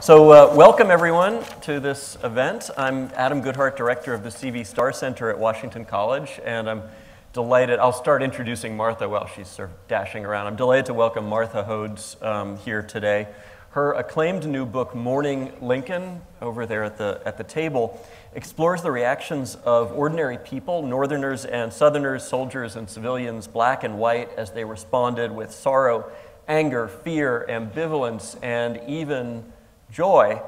So, uh, welcome everyone to this event. I'm Adam Goodheart, director of the CV Starr Center at Washington College, and I'm delighted. I'll start introducing Martha while she's sort of dashing around. I'm delighted to welcome Martha Hodes um, here today. Her acclaimed new book, Mourning Lincoln, over there at the, at the table, explores the reactions of ordinary people, Northerners and Southerners, soldiers and civilians, black and white, as they responded with sorrow, anger, fear, ambivalence, and even joy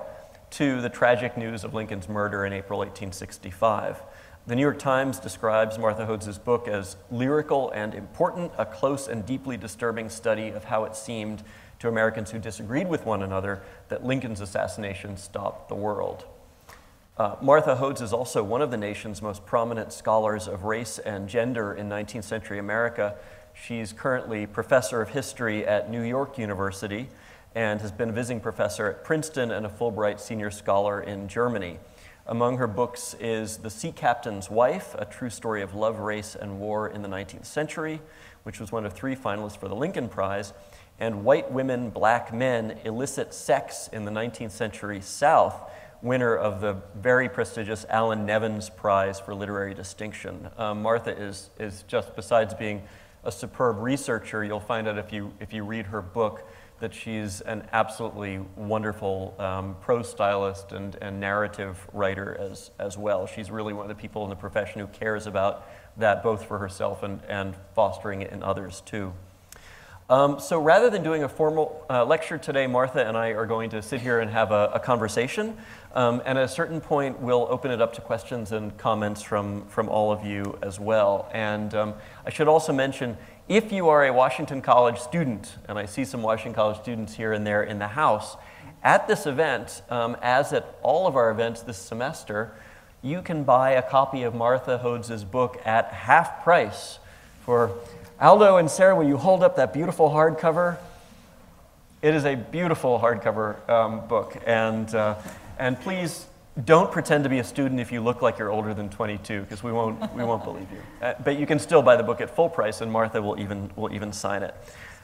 to the tragic news of Lincoln's murder in April 1865. The New York Times describes Martha Hodes' book as lyrical and important, a close and deeply disturbing study of how it seemed to Americans who disagreed with one another that Lincoln's assassination stopped the world. Uh, Martha Hodes is also one of the nation's most prominent scholars of race and gender in 19th century America. She's currently professor of history at New York University and has been a visiting professor at Princeton and a Fulbright Senior Scholar in Germany. Among her books is The Sea Captain's Wife, a true story of love, race, and war in the 19th century, which was one of three finalists for the Lincoln Prize, and White Women, Black Men, Illicit Sex in the 19th Century South, winner of the very prestigious Allan Nevins Prize for Literary Distinction. Um, Martha is, is just, besides being a superb researcher, you'll find out if you, if you read her book, that she's an absolutely wonderful um, prose stylist and, and narrative writer as, as well. She's really one of the people in the profession who cares about that both for herself and, and fostering it in others too. Um, so rather than doing a formal uh, lecture today, Martha and I are going to sit here and have a, a conversation. Um, and at a certain point, we'll open it up to questions and comments from, from all of you as well. And um, I should also mention, if you are a Washington College student, and I see some Washington College students here and there in the house, at this event, um, as at all of our events this semester, you can buy a copy of Martha Hodes' book at half price for Aldo and Sarah, will you hold up that beautiful hardcover? It is a beautiful hardcover um, book, and, uh, and please don't pretend to be a student if you look like you're older than 22, because we won't, we won't believe you. Uh, but you can still buy the book at full price, and Martha will even, will even sign it.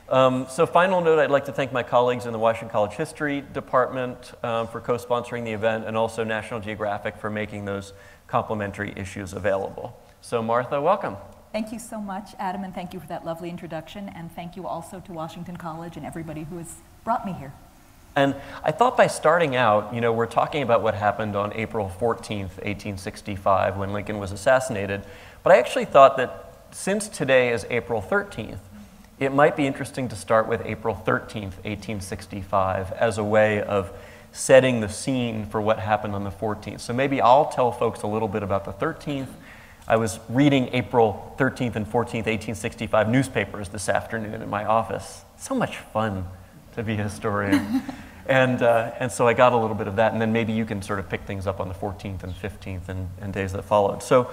Um, so, final note I'd like to thank my colleagues in the Washington College History Department um, for co sponsoring the event, and also National Geographic for making those complimentary issues available. So, Martha, welcome. Thank you so much, Adam, and thank you for that lovely introduction. And thank you also to Washington College and everybody who has brought me here. And I thought by starting out, you know, we're talking about what happened on April 14th, 1865, when Lincoln was assassinated. But I actually thought that since today is April 13th, it might be interesting to start with April 13th, 1865, as a way of setting the scene for what happened on the 14th. So maybe I'll tell folks a little bit about the 13th. I was reading April 13th and 14th, 1865 newspapers this afternoon in my office. So much fun to be a historian. and, uh, and so I got a little bit of that, and then maybe you can sort of pick things up on the 14th and 15th and, and days that followed. So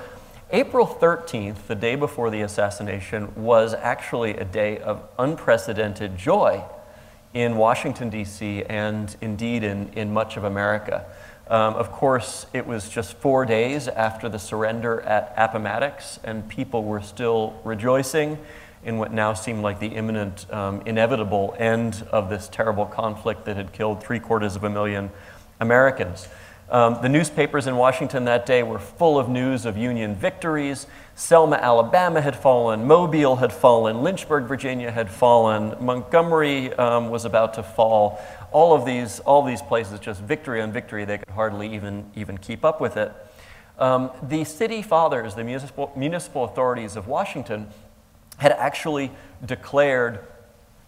April 13th, the day before the assassination, was actually a day of unprecedented joy in Washington, D.C., and indeed in, in much of America. Um, of course, it was just four days after the surrender at Appomattox, and people were still rejoicing in what now seemed like the imminent, um, inevitable end of this terrible conflict that had killed three quarters of a million Americans. Um, the newspapers in Washington that day were full of news of Union victories. Selma, Alabama had fallen, Mobile had fallen, Lynchburg, Virginia had fallen, Montgomery um, was about to fall. All of these, all these places, just victory on victory, they could hardly even, even keep up with it. Um, the city fathers, the municipal, municipal authorities of Washington, had actually declared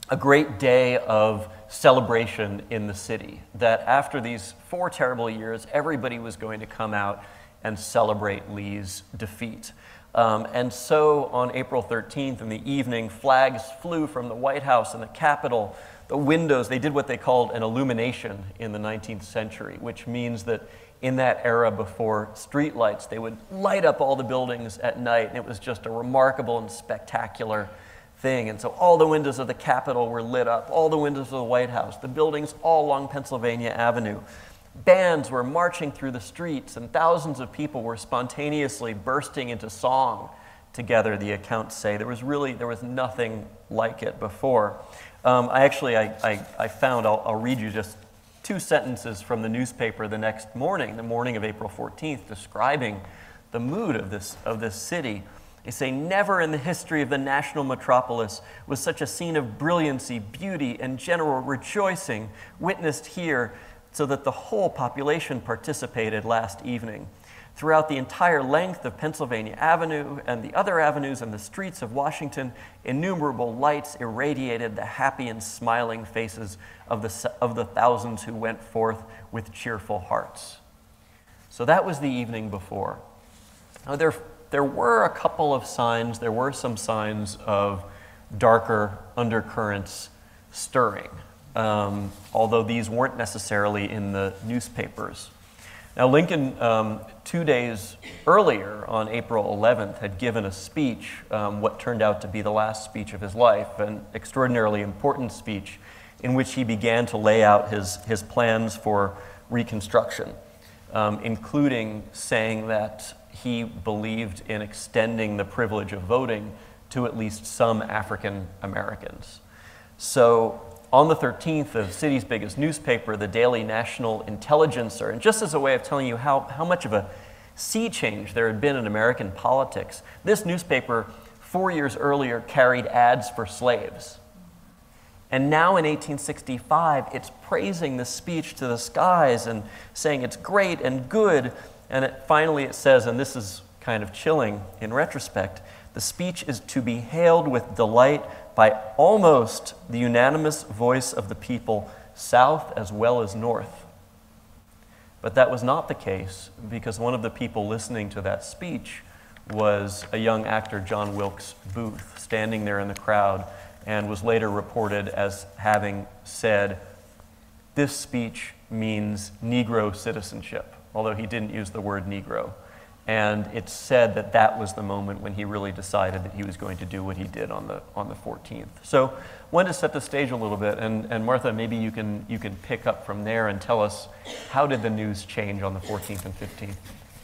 a great day of celebration in the city. That after these four terrible years, everybody was going to come out and celebrate Lee's defeat. Um, and so on April 13th in the evening, flags flew from the White House and the Capitol. The windows, they did what they called an illumination in the 19th century, which means that in that era before streetlights. They would light up all the buildings at night, and it was just a remarkable and spectacular thing. And so all the windows of the Capitol were lit up, all the windows of the White House, the buildings all along Pennsylvania Avenue. Bands were marching through the streets, and thousands of people were spontaneously bursting into song together, the accounts say. There was really, there was nothing like it before. Um, I actually, I, I, I found, I'll, I'll read you just two sentences from the newspaper the next morning, the morning of April 14th, describing the mood of this, of this city. They say, Never in the history of the national metropolis was such a scene of brilliancy, beauty, and general rejoicing witnessed here, so that the whole population participated last evening. Throughout the entire length of Pennsylvania Avenue and the other avenues and the streets of Washington, innumerable lights irradiated the happy and smiling faces of the, of the thousands who went forth with cheerful hearts. So that was the evening before. Now, there, there were a couple of signs, there were some signs of darker undercurrents stirring, um, although these weren't necessarily in the newspapers. Now, Lincoln, um, two days earlier, on April 11th, had given a speech, um, what turned out to be the last speech of his life, an extraordinarily important speech in which he began to lay out his, his plans for Reconstruction, um, including saying that he believed in extending the privilege of voting to at least some African Americans. So, on the 13th, the city's biggest newspaper, the Daily National Intelligencer, and just as a way of telling you how, how much of a sea change there had been in American politics, this newspaper, four years earlier, carried ads for slaves. And now in 1865, it's praising the speech to the skies and saying it's great and good. And it, finally, it says, and this is kind of chilling in retrospect the speech is to be hailed with delight by almost the unanimous voice of the people, south as well as north. But that was not the case because one of the people listening to that speech was a young actor, John Wilkes Booth, standing there in the crowd and was later reported as having said, This speech means Negro citizenship, although he didn't use the word Negro. And it's said that that was the moment when he really decided that he was going to do what he did on the, on the 14th. So, wanted to set the stage a little bit. And, and Martha, maybe you can, you can pick up from there and tell us how did the news change on the 14th and 15th?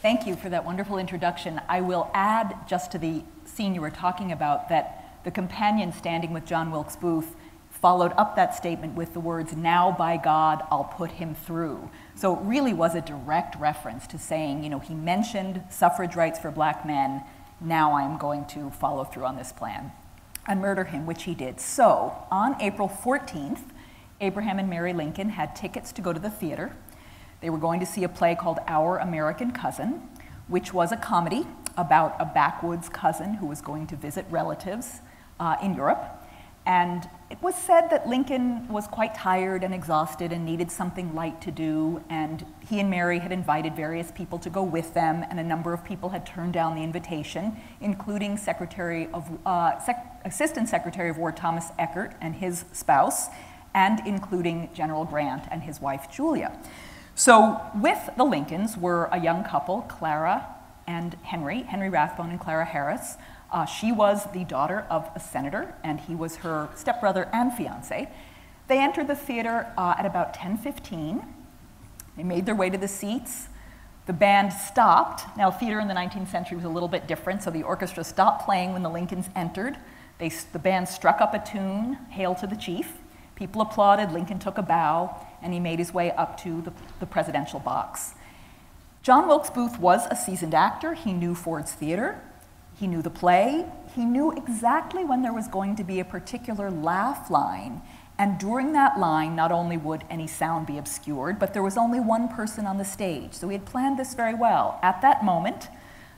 Thank you for that wonderful introduction. I will add just to the scene you were talking about that the companion standing with John Wilkes Booth followed up that statement with the words, Now by God, I'll put him through. So it really was a direct reference to saying, you know, he mentioned suffrage rights for black men, now I'm going to follow through on this plan and murder him, which he did. So on April 14th, Abraham and Mary Lincoln had tickets to go to the theater. They were going to see a play called Our American Cousin, which was a comedy about a backwoods cousin who was going to visit relatives uh, in Europe. And it was said that Lincoln was quite tired and exhausted and needed something light to do, and he and Mary had invited various people to go with them, and a number of people had turned down the invitation, including Secretary of, uh, Sec- Assistant Secretary of War Thomas Eckert and his spouse, and including General Grant and his wife Julia. So, with the Lincolns were a young couple, Clara and Henry, Henry Rathbone and Clara Harris. Uh, she was the daughter of a senator, and he was her stepbrother and fiance. They entered the theater uh, at about 10:15. They made their way to the seats. The band stopped. Now, theater in the 19th century was a little bit different, so the orchestra stopped playing when the Lincolns entered. They, the band struck up a tune, Hail to the Chief. People applauded. Lincoln took a bow, and he made his way up to the, the presidential box. John Wilkes Booth was a seasoned actor. He knew Ford's Theater. He knew the play. He knew exactly when there was going to be a particular laugh line. And during that line, not only would any sound be obscured, but there was only one person on the stage. So he had planned this very well. At that moment,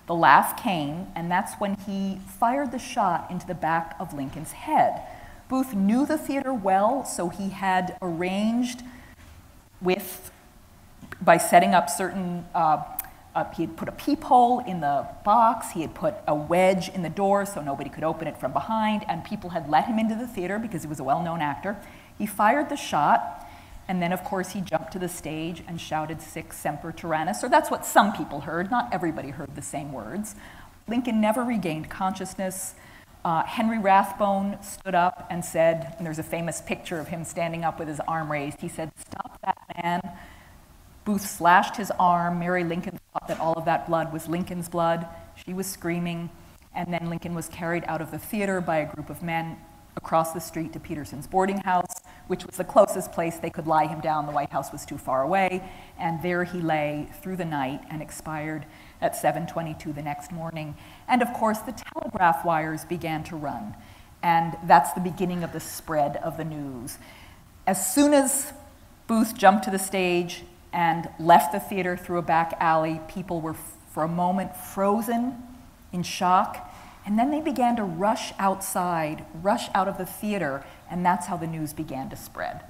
the laugh came, and that's when he fired the shot into the back of Lincoln's head. Booth knew the theater well, so he had arranged with, by setting up certain uh, uh, he had put a peephole in the box, he had put a wedge in the door so nobody could open it from behind, and people had let him into the theater because he was a well known actor. He fired the shot, and then, of course, he jumped to the stage and shouted, Sic Semper Tyrannis, or that's what some people heard. Not everybody heard the same words. Lincoln never regained consciousness. Uh, Henry Rathbone stood up and said, and there's a famous picture of him standing up with his arm raised. He said, Stop that man. Booth slashed his arm. Mary Lincoln thought that all of that blood was Lincoln's blood. She was screaming. And then Lincoln was carried out of the theater by a group of men across the street to Petersen's boarding house, which was the closest place they could lie him down. The White House was too far away, and there he lay through the night and expired at 7:22 the next morning. And of course, the telegraph wires began to run, and that's the beginning of the spread of the news. As soon as Booth jumped to the stage and left the theater through a back alley, people were for a moment frozen in shock, and then they began to rush outside, rush out of the theater, and that's how the news began to spread.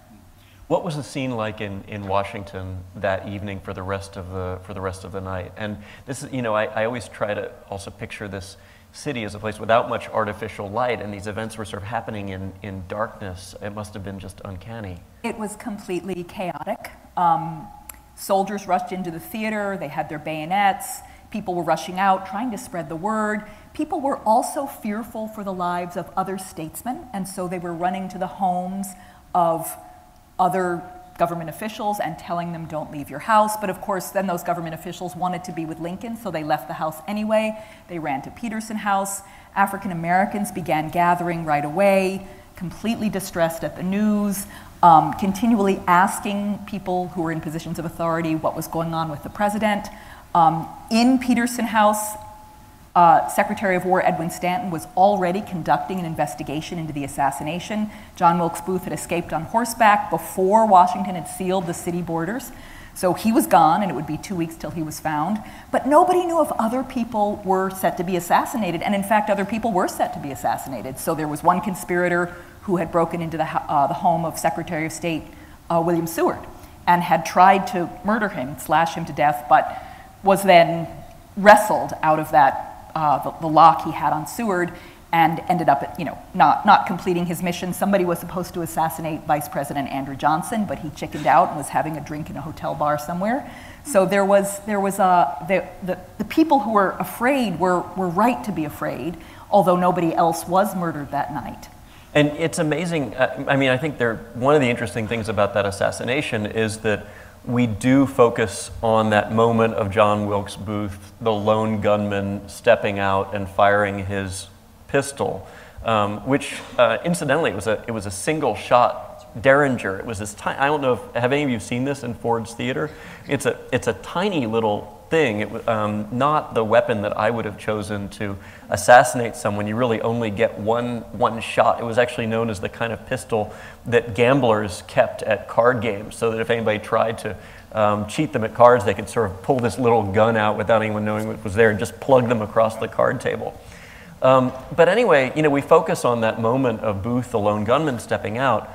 What was the scene like in, in Washington that evening for the rest of the for the rest of the night? And this is, you know, I, I always try to also picture this city as a place without much artificial light, and these events were sort of happening in, in darkness. It must have been just uncanny. It was completely chaotic. Um, soldiers rushed into the theater, they had their bayonets, people were rushing out, trying to spread the word. People were also fearful for the lives of other statesmen, and so they were running to the homes of other government officials and telling them don't leave your house. But of course, then those government officials wanted to be with Lincoln, so they left the house anyway. They ran to Petersen House. African Americans began gathering right away, completely distressed at the news, um, continually asking people who were in positions of authority what was going on with the president. Um, in Petersen House, uh, Secretary of War Edwin Stanton was already conducting an investigation into the assassination. John Wilkes Booth had escaped on horseback before Washington had sealed the city borders. So he was gone, and it would be two weeks till he was found. But nobody knew if other people were set to be assassinated. And in fact, other people were set to be assassinated. So there was one conspirator who had broken into the, uh, the home of Secretary of State uh, William Seward and had tried to murder him, slash him to death, but was then wrestled out of that uh, the, the, lock he had on Seward and ended up, you know, not, not completing his mission. Somebody was supposed to assassinate Vice President Andrew Johnson, but he chickened out and was having a drink in a hotel bar somewhere. So there was, there was a, the, the, the people who were afraid were, were right to be afraid, although nobody else was murdered that night. And it's amazing. Uh, I mean, I think there, one of the interesting things about that assassination is that we do focus on that moment of John Wilkes Booth, the lone gunman stepping out and firing his pistol, um, which uh, incidentally it was a it was a single shot Derringer. It was this tiny. I don't know if have any of you seen this in Ford's Theater. It's a it's a tiny little thing. It was um, not the weapon that I would have chosen to assassinate someone. You really only get one, one shot. It was actually known as the kind of pistol that gamblers kept at card games, so that if anybody tried to um, cheat them at cards, they could sort of pull this little gun out without anyone knowing what was there and just plug them across the card table. Um, but anyway, you know, we focus on that moment of Booth, the lone gunman, stepping out.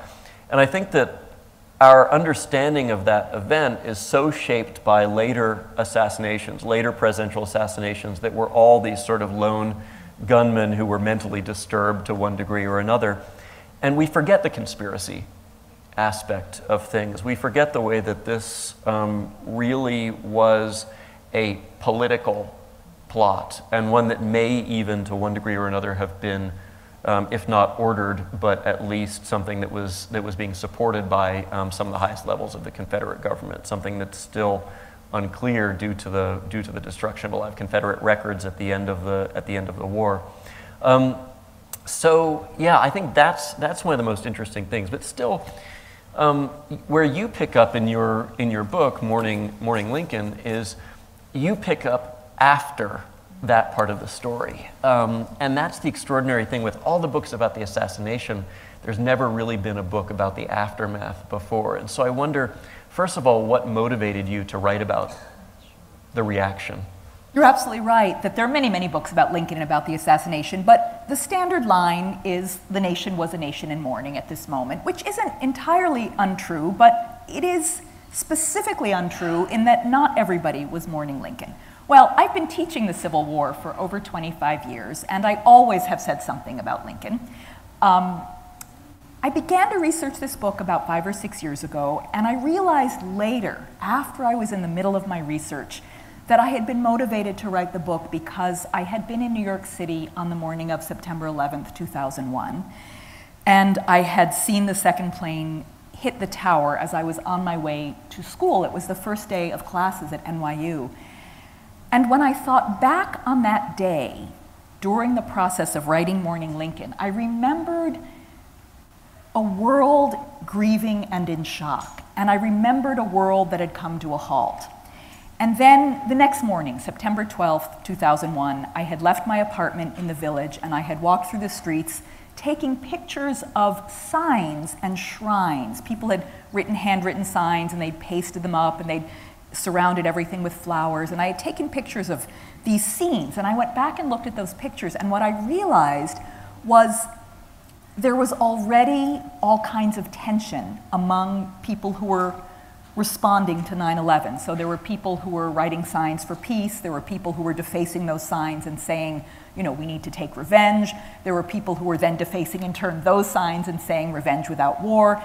And I think that our understanding of that event is so shaped by later assassinations, later presidential assassinations, that were all these sort of lone gunmen who were mentally disturbed to one degree or another. And we forget the conspiracy aspect of things. We forget the way that this um, really was a political plot, and one that may even, to one degree or another, have been um, if not ordered, but at least something that was, that was being supported by um, some of the highest levels of the Confederate government, something that's still unclear due to the, due to the destruction of a lot of Confederate records at the end of the, at the, end of the war. Um, so, yeah, I think that's, that's one of the most interesting things. But still, um, where you pick up in your, in your book, Mourning, Mourning Lincoln, is you pick up after that part of the story. Um, and that's the extraordinary thing with all the books about the assassination. There's never really been a book about the aftermath before. And so I wonder, first of all, what motivated you to write about the reaction? You're absolutely right that there are many, many books about Lincoln and about the assassination, but the standard line is the nation was a nation in mourning at this moment, which isn't entirely untrue, but it is specifically untrue in that not everybody was mourning Lincoln. Well, I've been teaching the Civil War for over 25 years, and I always have said something about Lincoln. Um, I began to research this book about five or six years ago, and I realized later, after I was in the middle of my research, that I had been motivated to write the book because I had been in New York City on the morning of September 11th, 2001, and I had seen the second plane hit the tower as I was on my way to school. It was the first day of classes at NYU. And when I thought back on that day during the process of writing Mourning Lincoln, I remembered a world grieving and in shock. And I remembered a world that had come to a halt. And then the next morning, September 12th, 2001, I had left my apartment in the village and I had walked through the streets taking pictures of signs and shrines. People had written handwritten signs and they'd pasted them up and they'd surrounded everything with flowers. And I had taken pictures of these scenes. And I went back and looked at those pictures. And what I realized was there was already all kinds of tension among people who were responding to 9 11. So there were people who were writing signs for peace, there were people who were defacing those signs and saying, you know, we need to take revenge. There were people who were then defacing in turn those signs and saying revenge without war.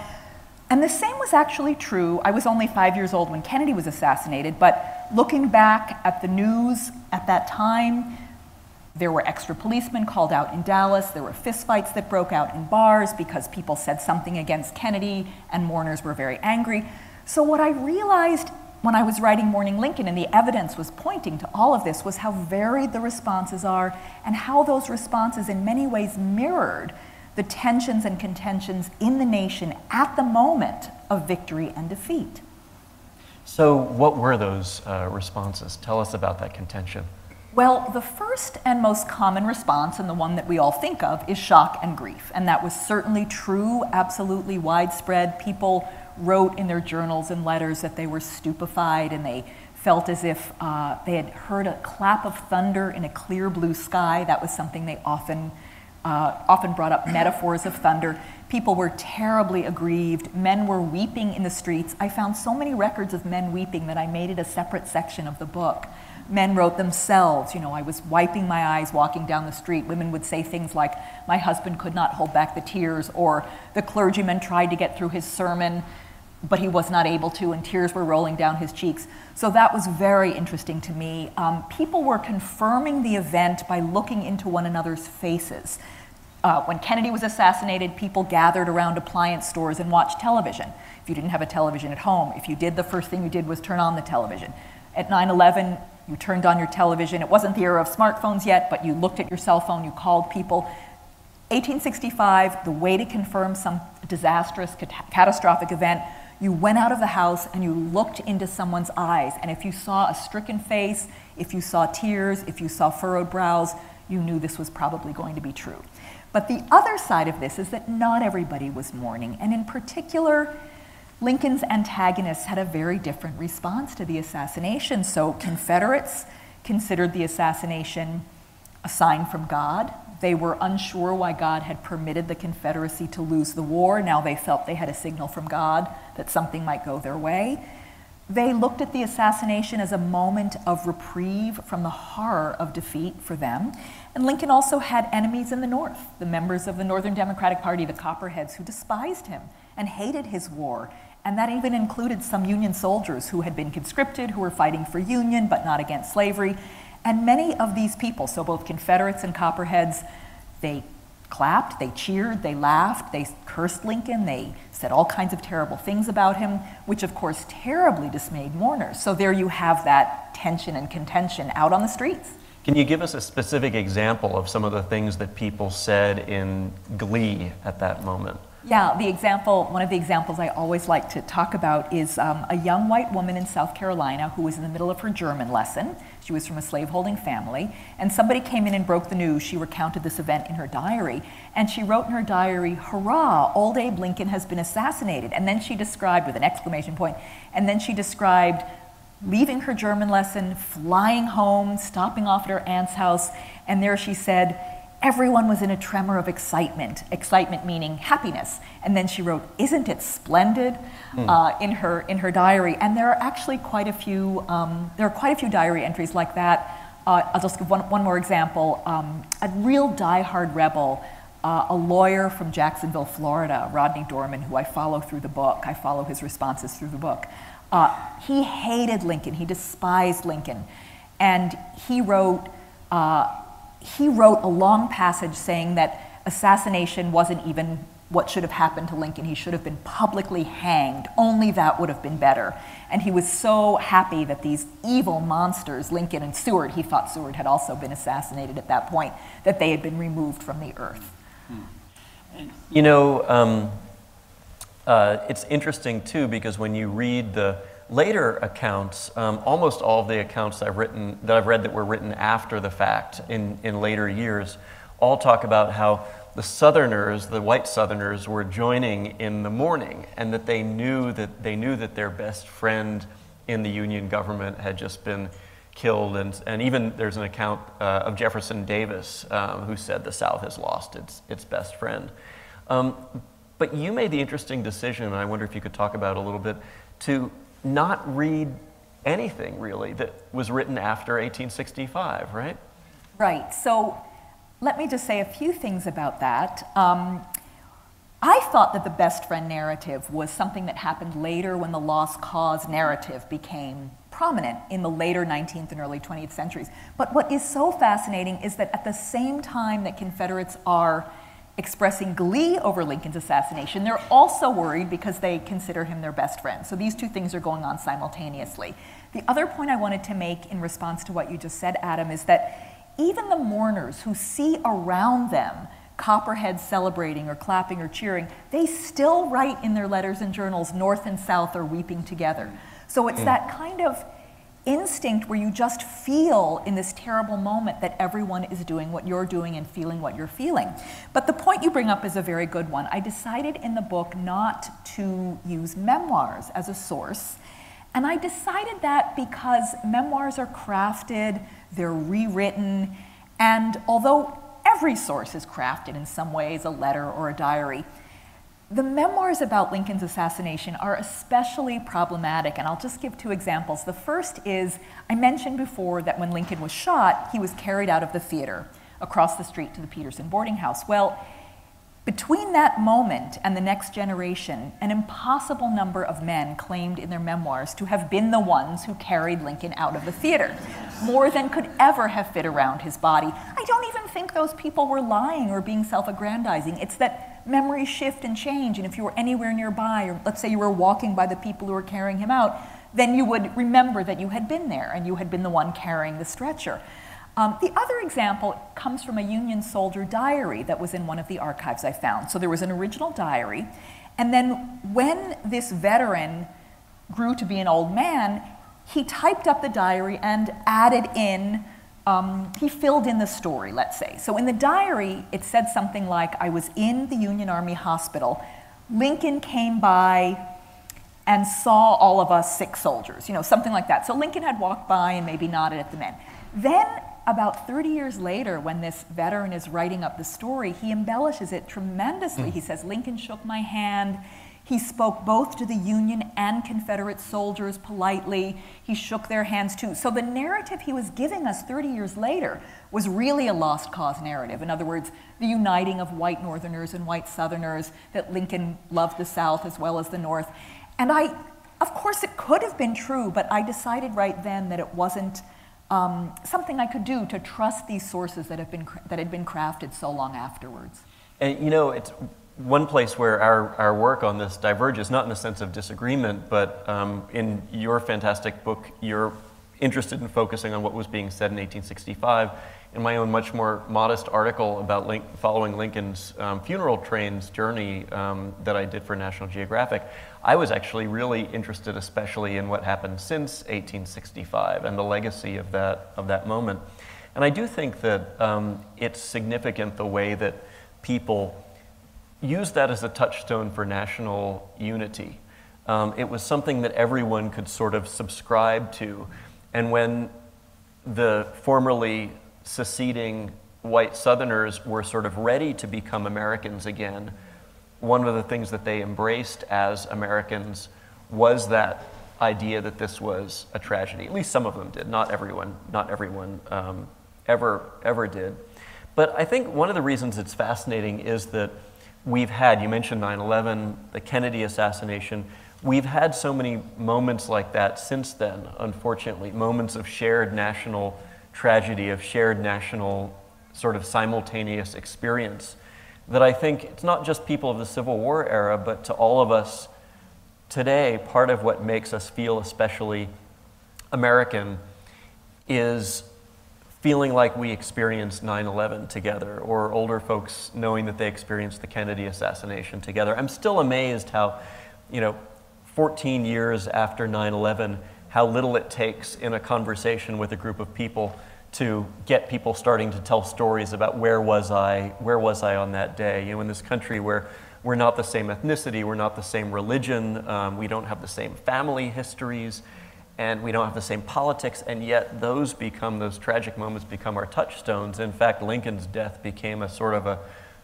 And the same was actually true. I was only five years old when Kennedy was assassinated, but looking back at the news at that time, there were extra policemen called out in Dallas. There were fistfights that broke out in bars because people said something against Kennedy and mourners were very angry. So, what I realized when I was writing Mourning Lincoln and the evidence was pointing to all of this was how varied the responses are and how those responses, in many ways, mirrored the tensions and contentions in the nation at the moment of victory and defeat. So, what were those uh, responses? Tell us about that contention. Well, the first and most common response, and the one that we all think of, is shock and grief. And that was certainly true, absolutely widespread. People wrote in their journals and letters that they were stupefied and they felt as if uh, they had heard a clap of thunder in a clear blue sky. That was something they often, uh, often brought up metaphors of thunder. People were terribly aggrieved. Men were weeping in the streets. I found so many records of men weeping that I made it a separate section of the book. Men wrote themselves, you know, I was wiping my eyes walking down the street. Women would say things like, My husband could not hold back the tears, or the clergyman tried to get through his sermon but he was not able to, and tears were rolling down his cheeks. So that was very interesting to me. Um, people were confirming the event by looking into one another's faces. Uh, when Kennedy was assassinated, people gathered around appliance stores and watched television. If you didn't have a television at home, if you did, the first thing you did was turn on the television. At 9 11, you turned on your television. It wasn't the era of smartphones yet, but you looked at your cell phone, you called people. 1865, the way to confirm some disastrous, cat- catastrophic event you went out of the house and you looked into someone's eyes. And if you saw a stricken face, if you saw tears, if you saw furrowed brows, you knew this was probably going to be true. But the other side of this is that not everybody was mourning. And in particular, Lincoln's antagonists had a very different response to the assassination. So, Confederates considered the assassination a sign from God. They were unsure why God had permitted the Confederacy to lose the war. Now they felt they had a signal from God that something might go their way. They looked at the assassination as a moment of reprieve from the horror of defeat for them. And Lincoln also had enemies in the North, the members of the Northern Democratic Party, the Copperheads, who despised him and hated his war. And that even included some Union soldiers who had been conscripted, who were fighting for Union but not against slavery. And many of these people, so both Confederates and Copperheads, they clapped, they cheered, they laughed, they cursed Lincoln, they said all kinds of terrible things about him, which of course terribly dismayed mourners. So there you have that tension and contention out on the streets. Can you give us a specific example of some of the things that people said in glee at that moment? Yeah, the example, one of the examples I always like to talk about is um, a young white woman in South Carolina who was in the middle of her German lesson. She was from a slaveholding family, and somebody came in and broke the news. She recounted this event in her diary, and she wrote in her diary, Hurrah, old Abe Lincoln has been assassinated. And then she described, with an exclamation point, and then she described leaving her German lesson, flying home, stopping off at her aunt's house, and there she said, everyone was in a tremor of excitement, excitement meaning happiness. And then she wrote, Isn't it splendid? Mm. Uh, in, her, in her diary. And there are actually quite a few, um, there are quite a few diary entries like that. Uh, I'll just give one, one more example. Um, a real die-hard rebel, uh, a lawyer from Jacksonville, Florida, Rodney Dorman, who I follow through the book. I follow his responses through the book. Uh, he hated Lincoln. He despised Lincoln. And he wrote, uh, he wrote a long passage saying that assassination wasn't even what should have happened to Lincoln. He should have been publicly hanged. Only that would have been better. And he was so happy that these evil monsters, Lincoln and Seward, he thought Seward had also been assassinated at that point, that they had been removed from the earth. You know, um, uh, it's interesting too because when you read the later accounts, um, almost all of the accounts I've written that I've read that were written after the fact in, in later years, all talk about how the Southerners, the white Southerners, were joining in the mourning, and that they knew that they knew that their best friend in the Union government had just been killed, and, and even there's an account uh, of Jefferson Davis um, who said the South has lost its, its best friend. Um, but you made the interesting decision, and I wonder if you could talk about it a little bit, to not read anything really that was written after 1865, right? Right. So let me just say a few things about that. Um, I thought that the best friend narrative was something that happened later when the lost cause narrative became prominent in the later 19th and early 20th centuries. But what is so fascinating is that at the same time that Confederates are expressing glee over Lincoln's assassination, they're also worried because they consider him their best friend. So these two things are going on simultaneously. The other point I wanted to make in response to what you just said, Adam, is that even the mourners who see around them copperheads celebrating or clapping or cheering, they still write in their letters and journals, North and South are weeping together. So it's mm. that kind of instinct where you just feel in this terrible moment that everyone is doing what you're doing and feeling what you're feeling. But the point you bring up is a very good one. I decided in the book not to use memoirs as a source. And I decided that because memoirs are crafted, they're rewritten, and although every source is crafted in some ways, a letter or a diary, the memoirs about Lincoln's assassination are especially problematic, and I'll just give two examples. The first is I mentioned before that when Lincoln was shot, he was carried out of the theater across the street to the Petersen boarding house. Well, between that moment and the next generation, an impossible number of men claimed in their memoirs to have been the ones who carried Lincoln out of the theater, more than could ever have fit around his body. I don't even think those people were lying or being self aggrandizing. It's that memories shift and change. And if you were anywhere nearby, or let's say you were walking by the people who were carrying him out, then you would remember that you had been there and you had been the one carrying the stretcher. Um, the other example comes from a Union soldier diary that was in one of the archives I found. So there was an original diary, and then when this veteran grew to be an old man, he typed up the diary and added in um, he filled in the story, let's say. So in the diary, it said something like, I was in the Union Army hospital. Lincoln came by and saw all of us sick soldiers, you know, something like that. So Lincoln had walked by and maybe nodded at the men. Then, about 30 years later, when this veteran is writing up the story, he embellishes it tremendously. Mm. He says, Lincoln shook my hand. He spoke both to the Union and Confederate soldiers politely. He shook their hands too. So the narrative he was giving us 30 years later was really a lost cause narrative. In other words, the uniting of white Northerners and white Southerners, that Lincoln loved the South as well as the North. And I, of course, it could have been true, but I decided right then that it wasn't um, something I could do to trust these sources that, have been, that had been crafted so long afterwards. And you know, it's one place where our, our work on this diverges, not in the sense of disagreement, but um, in your fantastic book, you're interested in focusing on what was being said in 1865. In my own much more modest article about Link, following Lincoln's um, funeral train's journey um, that I did for National Geographic, I was actually really interested, especially in what happened since 1865 and the legacy of that, of that moment. And I do think that um, it's significant the way that people use that as a touchstone for national unity. Um, it was something that everyone could sort of subscribe to. And when the formerly seceding white Southerners were sort of ready to become Americans again, one of the things that they embraced as Americans was that idea that this was a tragedy. At least some of them did. Not everyone. Not everyone um, ever ever did. But I think one of the reasons it's fascinating is that we've had, you mentioned 9 11, the Kennedy assassination. We've had so many moments like that since then, unfortunately, moments of shared national tragedy, of shared national sort of simultaneous experience, that I think it's not just people of the Civil War era, but to all of us today, part of what makes us feel especially American is feeling like we experienced 9 11 together, or older folks knowing that they experienced the Kennedy assassination together. I'm still amazed how, you know, 14 years after 9 11, how little it takes in a conversation with a group of people to get people starting to tell stories about where was I, where was I on that day. You know, in this country where we're not the same ethnicity, we're not the same religion, um, we don't have the same family histories and we don't have the same politics, and yet those become, those tragic moments become our touchstones. In fact, Lincoln's death became a sort of a,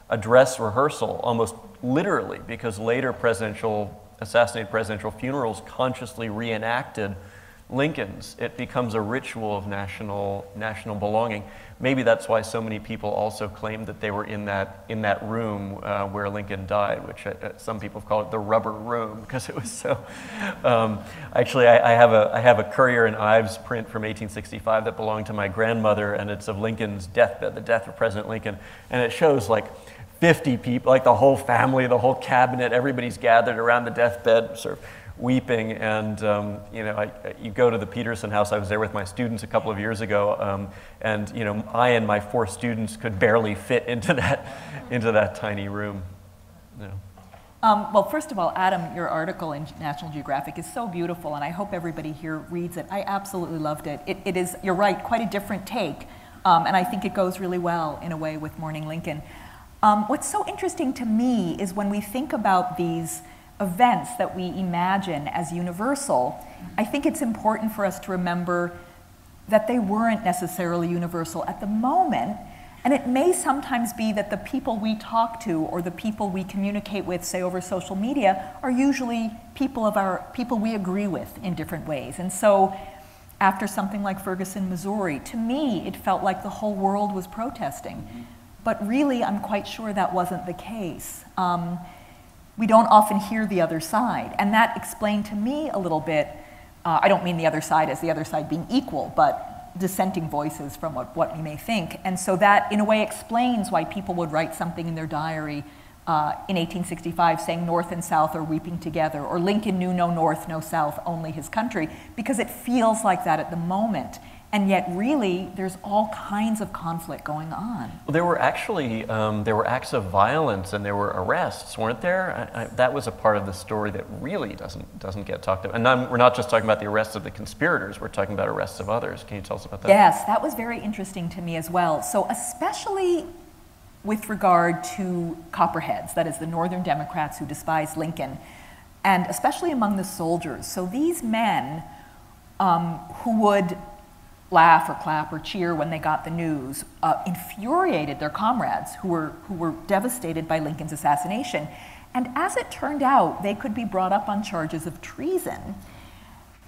a dress rehearsal, almost literally, because later presidential, assassinated presidential funerals consciously reenacted Lincoln's. It becomes a ritual of national, national belonging. Maybe that's why so many people also claim that they were in that, in that room uh, where Lincoln died, which uh, uh some people call it the rubber room because it was so. Um, actually, I, I, have a, I have a Currier and Ives print from 1865 that belonged to my grandmother, and it's of Lincoln's deathbed, the death of President Lincoln. And it shows like 50 people, like the whole family, the whole cabinet, everybody's gathered around the deathbed, sort of weeping. And um, you know, I, you go to the Petersen House. I was there with my students a couple of years ago, um, and you know, I and my four students could barely fit into that into that tiny room. Know. Um, well, first of all, Adam, your article in National Geographic is so beautiful, and I hope everybody here reads it. I absolutely loved it. It, it is, you're right, quite a different take, um, and I think it goes really well in a way with Mourning Lincoln. Um, what's so interesting to me is when we think about these events that we imagine as universal, I think it's important for us to remember that they weren't necessarily universal at the moment. And it may sometimes be that the people we talk to or the people we communicate with, say over social media, are usually people of our people we agree with in different ways. And so after something like Ferguson, Missouri, to me it felt like the whole world was protesting. But really, I'm quite sure that wasn't the case. Um, we don't often hear the other side. And that explained to me a little bit, uh, I don't mean the other side as the other side being equal, but dissenting voices from what, what we may think. And so that, in a way, explains why people would write something in their diary uh, in 1865 saying North and South are weeping together, or Lincoln knew no North, no South, only his country, because it feels like that at the moment. And yet, really, there's all kinds of conflict going on. Well, there were actually um, there were acts of violence and there were arrests, weren't there? I, I, that was a part of the story that really doesn't doesn't get talked about. And I'm, we're not just talking about the arrests of the conspirators; we're talking about arrests of others. Can you tell us about that? Yes, that was very interesting to me as well. So, especially with regard to Copperheads, that is the Northern Democrats who despised Lincoln, and especially among the soldiers. So these men um, who would laugh or clap or cheer when they got the news, uh, infuriated their comrades who were, who were devastated by Lincoln's assassination. And as it turned out, they could be brought up on charges of treason,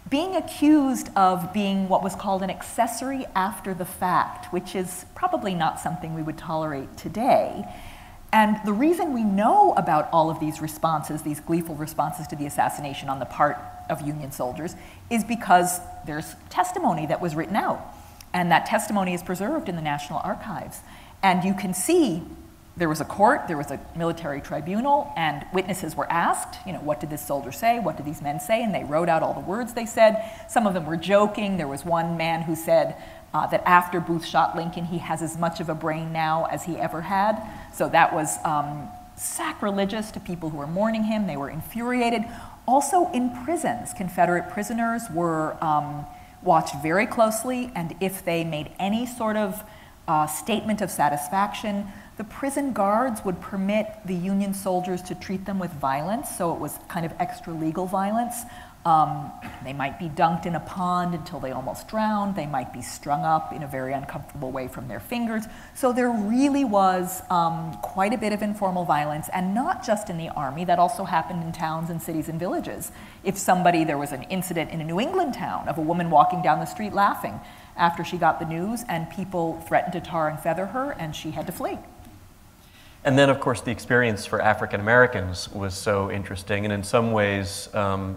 being accused of being what was called an accessory after the fact, which is probably not something we would tolerate today. And the reason we know about all of these responses, these gleeful responses to the assassination on the part of Union soldiers, is because there's testimony that was written out. And that testimony is preserved in the National Archives. And you can see there was a court, there was a military tribunal, and witnesses were asked, you know, what did this soldier say? What did these men say? And they wrote out all the words they said. Some of them were joking. There was one man who said uh, that after Booth shot Lincoln, he has as much of a brain now as he ever had. So that was um, sacrilegious to people who were mourning him. They were infuriated. Also, in prisons, Confederate prisoners were um, watched very closely, and if they made any sort of uh, statement of satisfaction, the prison guards would permit the Union soldiers to treat them with violence, so it was kind of extra legal violence. Um, they might be dunked in a pond until they almost drowned. They might be strung up in a very uncomfortable way from their fingers. So there really was um, quite a bit of informal violence, and not just in the army, that also happened in towns and cities and villages. If somebody, there was an incident in a New England town of a woman walking down the street laughing after she got the news, and people threatened to tar and feather her, and she had to flee. And then, of course, the experience for African Americans was so interesting, and in some ways, um,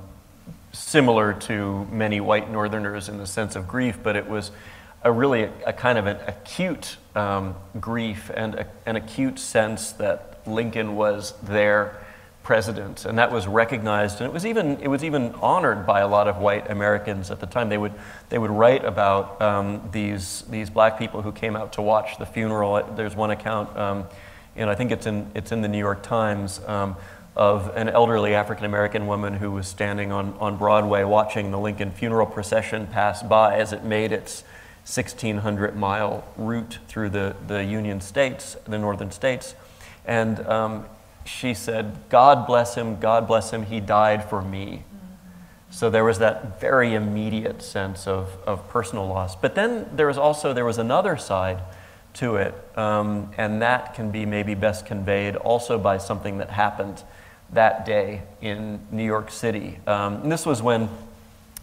similar to many white Northerners in the sense of grief, but it was a really a, a kind of an acute um, grief and a, an acute sense that Lincoln was their president, and that was recognized, and it was even it was even honored by a lot of white Americans at the time. They would they would write about um, these these black people who came out to watch the funeral. There's one account, um, and I think it's in it's in the New York Times. Um, of an elderly African American woman who was standing on, on Broadway watching the Lincoln funeral procession pass by as it made its 1,600 mile route through the, the Union states, the northern states. And um, she said, God bless him, God bless him, he died for me. So there was that very immediate sense of, of personal loss. But then there was also, there was another side to it, um, and that can be maybe best conveyed also by something that happened that day in New York City. Um, this was when,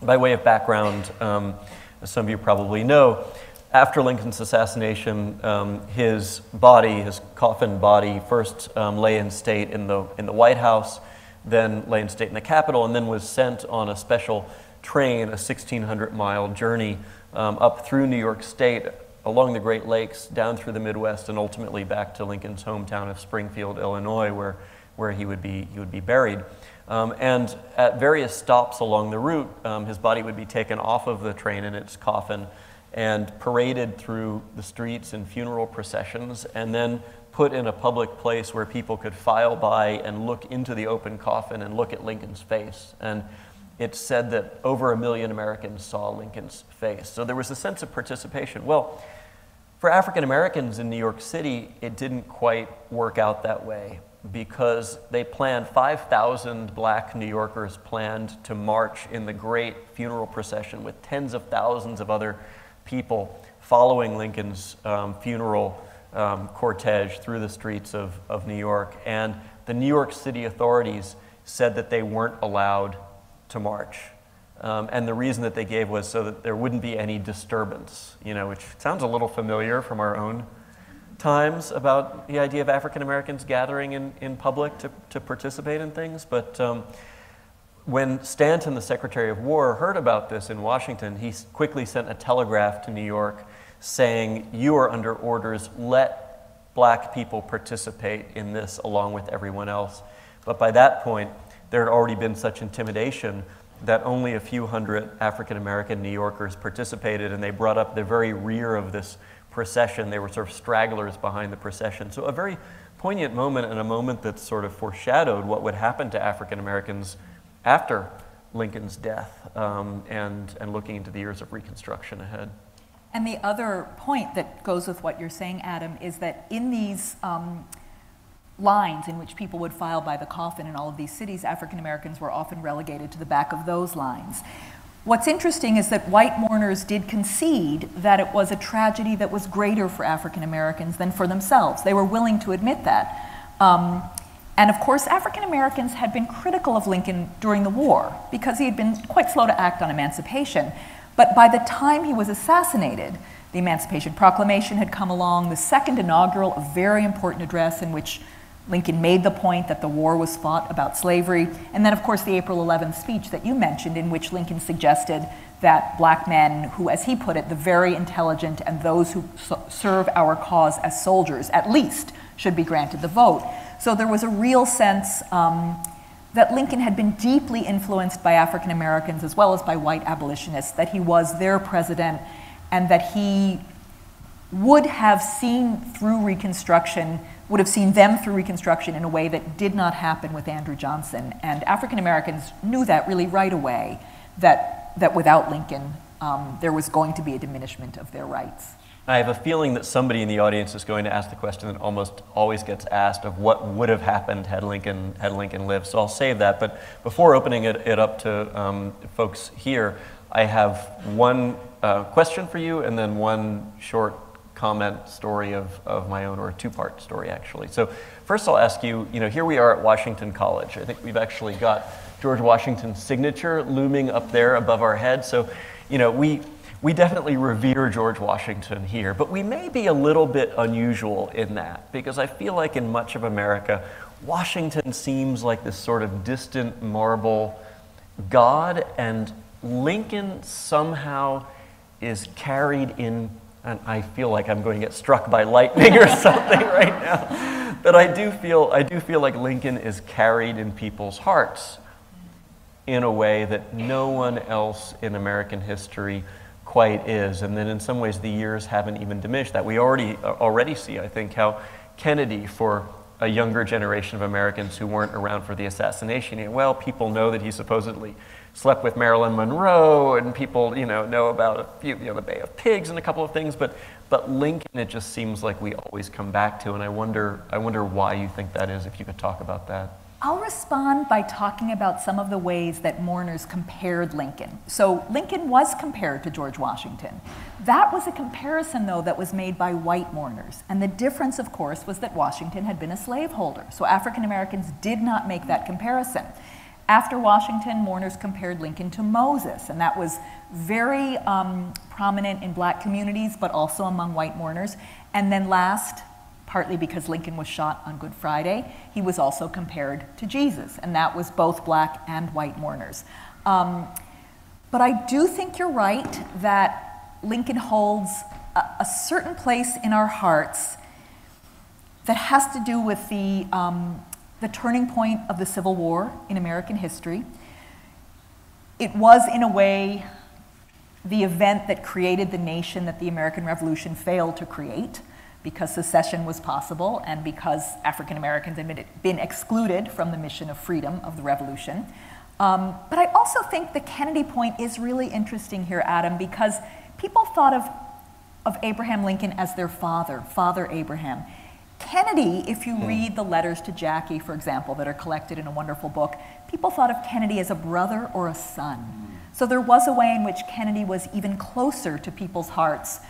by way of background, um, as some of you probably know, after Lincoln's assassination, um, his body, his coffin body, first um, lay in state in the, in the White House, then lay in state in the Capitol, and then was sent on a special train, a 1,600 mile journey um, up through New York State, along the Great Lakes, down through the Midwest, and ultimately back to Lincoln's hometown of Springfield, Illinois, where, where he, would be, he would be buried. Um, and at various stops along the route, um, his body would be taken off of the train in its coffin and paraded through the streets in funeral processions, and then put in a public place where people could file by and look into the open coffin and look at Lincoln's face. And it's said that over a million Americans saw Lincoln's face. So there was a sense of participation. Well, for African Americans in New York City, it didn't quite work out that way because they planned 5,000 black New Yorkers planned to march in the great funeral procession with tens of thousands of other people following Lincoln's um, funeral um, cortege through the streets of, of New York. And the New York City authorities said that they weren't allowed to march. Um, and the reason that they gave was so that there wouldn't be any disturbance, you know, which sounds a little familiar from our own times about the idea of African Americans gathering in, in public to, to participate in things. But um, when Stanton, the Secretary of War, heard about this in Washington, he quickly sent a telegraph to New York saying, You are under orders, let black people participate in this along with everyone else. But by that point, there had already been such intimidation that only a few hundred African American New Yorkers participated, and they brought up the very rear of this procession. They were sort of stragglers behind the procession. So, a very poignant moment and a moment that sort of foreshadowed what would happen to African Americans after Lincoln's death um, and, and looking into the years of Reconstruction ahead. And the other point that goes with what you're saying, Adam, is that in these um, lines in which people would file by the coffin in all of these cities, African Americans were often relegated to the back of those lines. What's interesting is that white mourners did concede that it was a tragedy that was greater for African Americans than for themselves. They were willing to admit that. Um, and of course, African Americans had been critical of Lincoln during the war because he had been quite slow to act on emancipation. But by the time he was assassinated, the Emancipation Proclamation had come along, the second inaugural, a very important address in which Lincoln made the point that the war was fought about slavery, and then, of course, the April 11th speech that you mentioned, in which Lincoln suggested that black men, who, as he put it, the very intelligent and those who serve our cause as soldiers, at least, should be granted the vote. So there was a real sense um, that Lincoln had been deeply influenced by African Americans as well as by white abolitionists, that he was their president, and that he would have seen through Reconstruction, would have seen them through Reconstruction in a way that did not happen with Andrew Johnson. And African Americans knew that really right away, that, that without Lincoln, um, there was going to be a diminishment of their rights. I have a feeling that somebody in the audience is going to ask the question that almost always gets asked of what would have happened had Lincoln, had Lincoln lived. So I'll save that. But before opening it, it up to um, folks here, I have one uh, question for you and then one short comment story of, of my own, or a two part story actually. So, first I'll ask you you know, here we are at Washington College. I think we've actually got George Washington's signature looming up there above our head. So, you know, we, we definitely revere George Washington here, but we may be a little bit unusual in that because I feel like in much of America, Washington seems like this sort of distant marble god, and Lincoln somehow is carried in and I feel like I'm going to get struck by lightning or something right now. But I do feel I do feel like Lincoln is carried in people's hearts in a way that no one else in American history quite is. And then in some ways the years haven't even diminished that. We already uh, already see, I think, how Kennedy for a younger generation of Americans who weren't around for the assassination. Well, people know that he supposedly slept with Marilyn Monroe, and people, you know, know about a few, you know, the Bay of Pigs and a couple of things, but, but Lincoln, it just seems like we always come back to, and I wonder, I wonder why you think that is, if you could talk about that. I'll respond by talking about some of the ways that mourners compared Lincoln. So, Lincoln was compared to George Washington. That was a comparison, though, that was made by white mourners. And the difference, of course, was that Washington had been a slaveholder. So, African Americans did not make that comparison. After Washington, mourners compared Lincoln to Moses, and that was very um, prominent in black communities, but also among white mourners. And then last, partly because Lincoln was shot on Good Friday, he was also compared to Jesus, and that was both black and white mourners. Um, but I do think you're right that Lincoln holds a, a, certain place in our hearts that has to do with the um, the turning point of the Civil War in American history. It was, in a way, the event that created the nation that the American Revolution failed to create because secession was possible and because African Americans had been excluded from the mission of freedom of the revolution. Um, but I also think the Kennedy point is really interesting here, Adam, because people thought of, of Abraham Lincoln as their father, Father Abraham. Kennedy, if you hmm. read the letters to Jackie, for example, that are collected in a wonderful book, people thought of Kennedy as a brother or a son. Hmm. So there was a way in which Kennedy was even closer to people's hearts.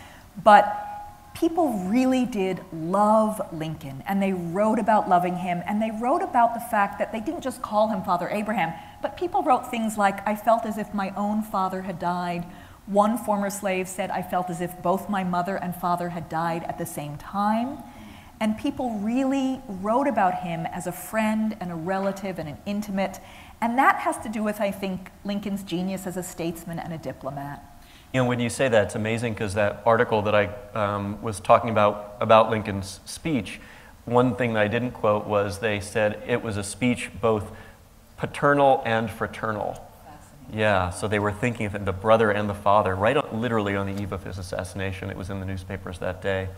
But people really did love Lincoln, and they wrote about loving him, and they wrote about the fact that they didn't just call him Father Abraham, but people wrote things like, I felt as if my own father had died. One former slave said, I felt as if both my mother and father had died at the same time. And people really wrote about him as a friend and a relative and an intimate. And that has to do with, I think, Lincoln's genius as a statesman and a diplomat. You know, when you say that, it's amazing because that article that I um, was talking about about Lincoln's speech, one thing that I didn't quote was they said it was a speech both paternal and fraternal. Yeah, so they were thinking of the brother and the father, right on, literally on the eve of his assassination. It was in the newspapers that day.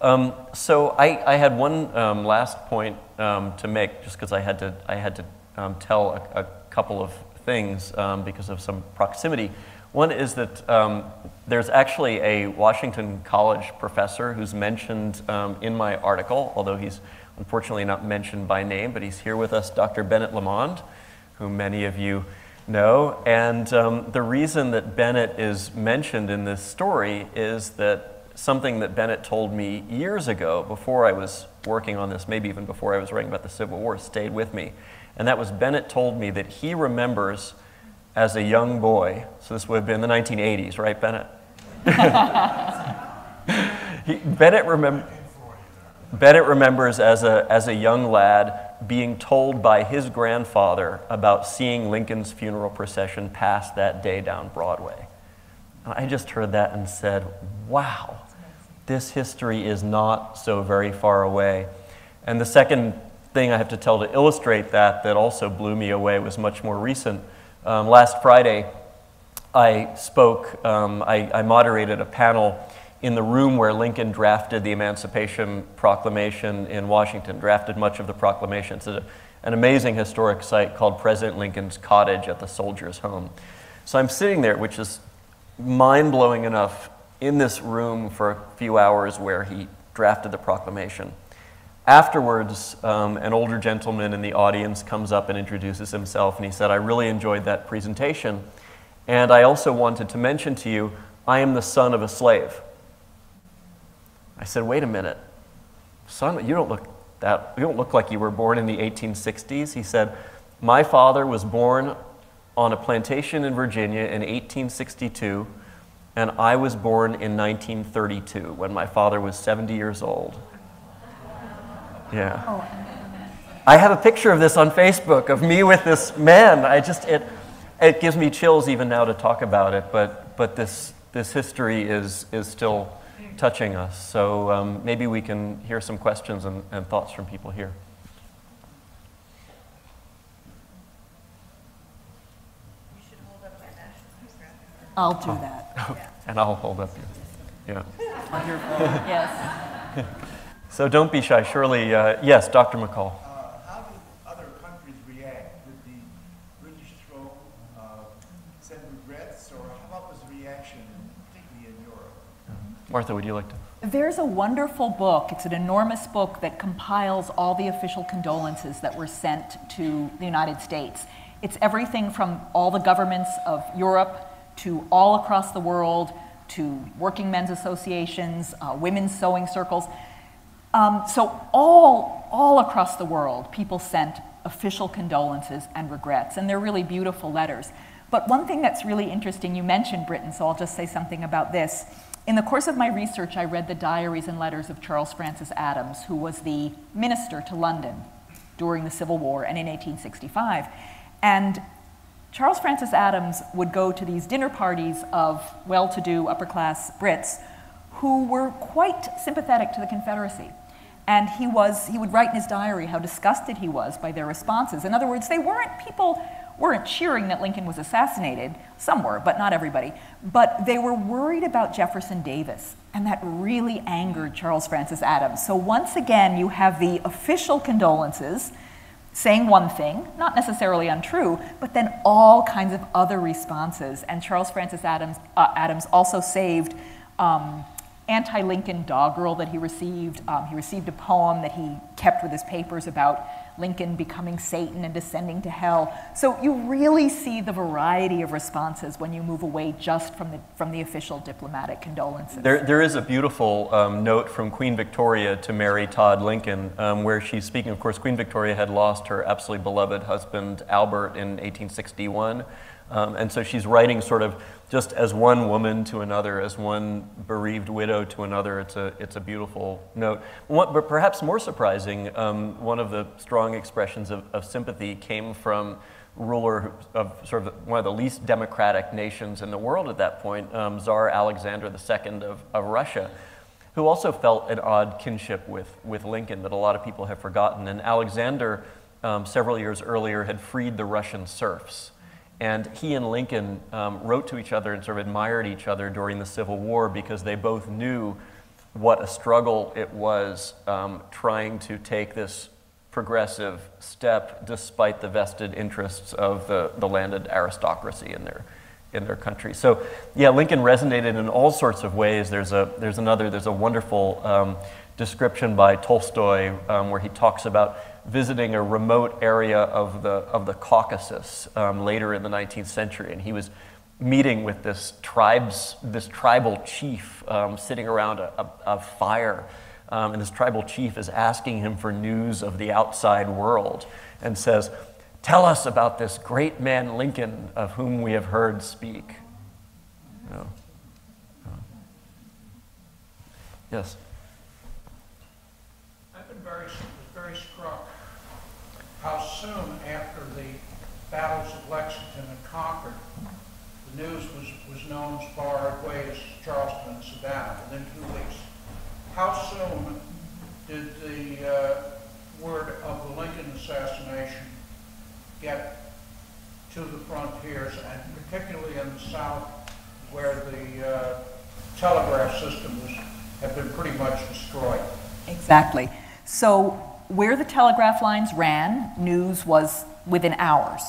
Um, so I, I, had one um, last point um, to make, just because I had to, I had to um, tell a, a, couple of things um, because of some proximity. One is that um, there's actually a Washington College professor who's mentioned in my article, although he's unfortunately not mentioned by name, but he's here with us, Dr. Bennett Lamond, whom many of you know. And the reason that Bennett is mentioned in this story is that something that Bennett told me years ago before I was working on this, maybe even before I was writing about the Civil War, stayed with me. And that was Bennett told me that he remembers as a young boy, so this would have been the 1980s, right, Bennett? he, Bennett, remem- Bennett remembers as a, as a young lad being told by his grandfather about seeing Lincoln's funeral procession pass that day down Broadway. I just heard that and said, wow, this history is not so very far away. And the second thing I have to tell to illustrate that, that also blew me away, was much more recent. Um, last Friday, I spoke, um, I, I moderated a panel in the room where Lincoln drafted the Emancipation Proclamation in Washington, drafted much of the proclamation. It's a, an amazing historic site called President Lincoln's Cottage at the Soldiers' Home. So I'm sitting there, which is mind blowing enough in this room for a few hours where he drafted the proclamation. Afterwards, um, an older gentleman in the audience comes up and introduces himself, and he said, I really enjoyed that presentation. And I also wanted to mention to you, I am the son of a slave. I said, wait a minute. Son, you don't look that you don't look like you were born in the 1860s. He said, My father was born on a plantation in Virginia in 1862 and I was born in 1932 when my father was 70 years old. Yeah. I have a picture of this on Facebook of me with this man. I just, it, it gives me chills even now to talk about it, but, but this, this history is, is still touching us. So um, maybe we can hear some questions and, and thoughts from people here. I'll do that. and I'll hold up your, yeah. Wonderful. Yes. So don't be shy. Surely, uh, yes, Dr. McCall. Uh, how did other countries react? Did the British throne uh, send regrets, or how about was the reaction, particularly in Europe? Martha, would you like to? There's a wonderful book. It's an enormous book that compiles all the official condolences that were sent to the United States. It's everything from all the governments of Europe to all across the world to working men's associations, uh, women's sewing circles. Um, so, all, all across the world, people sent official condolences and regrets, and they're really beautiful letters. But one thing that's really interesting, you mentioned Britain, so I'll just say something about this. In the course of my research, I read the diaries and letters of Charles Francis Adams, who was the minister to London during the Civil War and in 1865. And Charles Francis Adams would go to these dinner parties of well to do upper class Brits who were quite sympathetic to the Confederacy. And he, was, he would write in his diary how disgusted he was by their responses. In other words, they weren't people weren't cheering that Lincoln was assassinated. Some were, but not everybody. But they were worried about Jefferson Davis, and that really angered Charles Francis Adams. So once again, you have the official condolences saying one thing, not necessarily untrue, but then all kinds of other responses. And Charles Francis Adams, uh, Adams also saved um, anti-Lincoln doggerel that he received. Um, he received a poem that he kept with his papers about Lincoln becoming Satan and descending to hell. So you really see the variety of responses when you move away just from the, from the official diplomatic condolences. There, there is a beautiful um, note from Queen Victoria to Mary Todd Lincoln, um, where she's speaking. Of course, Queen Victoria had lost her absolutely beloved husband, Albert, in 1861. Um, and so she's writing sort of just as one woman to another, as one bereaved widow to another. It's a, it's a beautiful note. What, but perhaps more surprising, um, one of the strong expressions of, of sympathy came from ruler of sort of one of the least democratic nations in the world at that point, um, Tsar Alexander II of, of Russia, who also felt an odd kinship with, with Lincoln that a lot of people have forgotten. And Alexander, um, several years earlier, had freed the Russian serfs. And he and Lincoln um, wrote to each other and sort of admired each other during the Civil War because they both knew what a struggle it was um, trying to take this progressive step despite the vested interests of the, the landed aristocracy in their, in their country. So, yeah, Lincoln resonated in all sorts of ways. There's, a, there's another, there's a wonderful um, description by Tolstoy um, where he talks about visiting a remote area of the, of the Caucasus um, later in the 19th century, and he was meeting with this tribes, this tribal chief um, sitting around a, a, a fire. Um, and this tribal chief is asking him for news of the outside world and says, Tell us about this great man Lincoln of whom we have heard speak. You know. Yes. I've been very, very struck how soon after the battles of Lexington and Concord, the news was, was known as far away as Charleston and Savannah within two weeks. How soon did the uh, word of the Lincoln assassination get to the frontiers, and particularly in the South, where the uh, telegraph system was, had been pretty much destroyed? Exactly. So where the telegraph lines ran, news was within hours.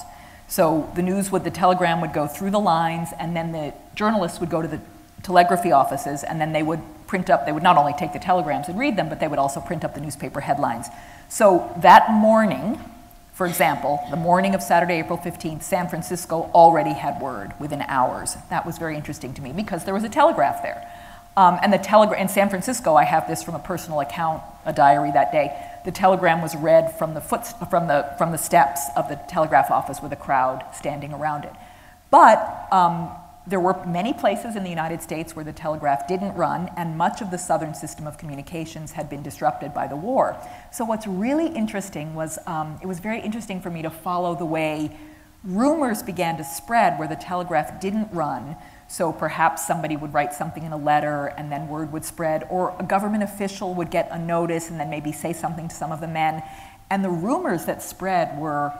So the news would, the telegram would go through the lines, and then the journalists would go to the telegraphy offices, and then they would print up, they would not only take the telegrams and read them, but they would also print up the newspaper headlines. So that morning, for example, the morning of Saturday, April 15th, San Francisco already had word within hours. That was very interesting to me because there was a telegraph there. Um, and the telegram in San Francisco, I have this from a personal account, a diary that day. The telegram was read from the, foot, from the, from the steps of the telegraph office with a crowd standing around it. But um, there were many places in the United States where the telegraph didn't run, and much of the southern system of communications had been disrupted by the war. So, what's really interesting was um, it was very interesting for me to follow the way rumors began to spread where the telegraph didn't run So perhaps somebody would write something in a letter and then word would spread, or a government official would get a notice and then maybe say something to some of the men. And the rumors that spread were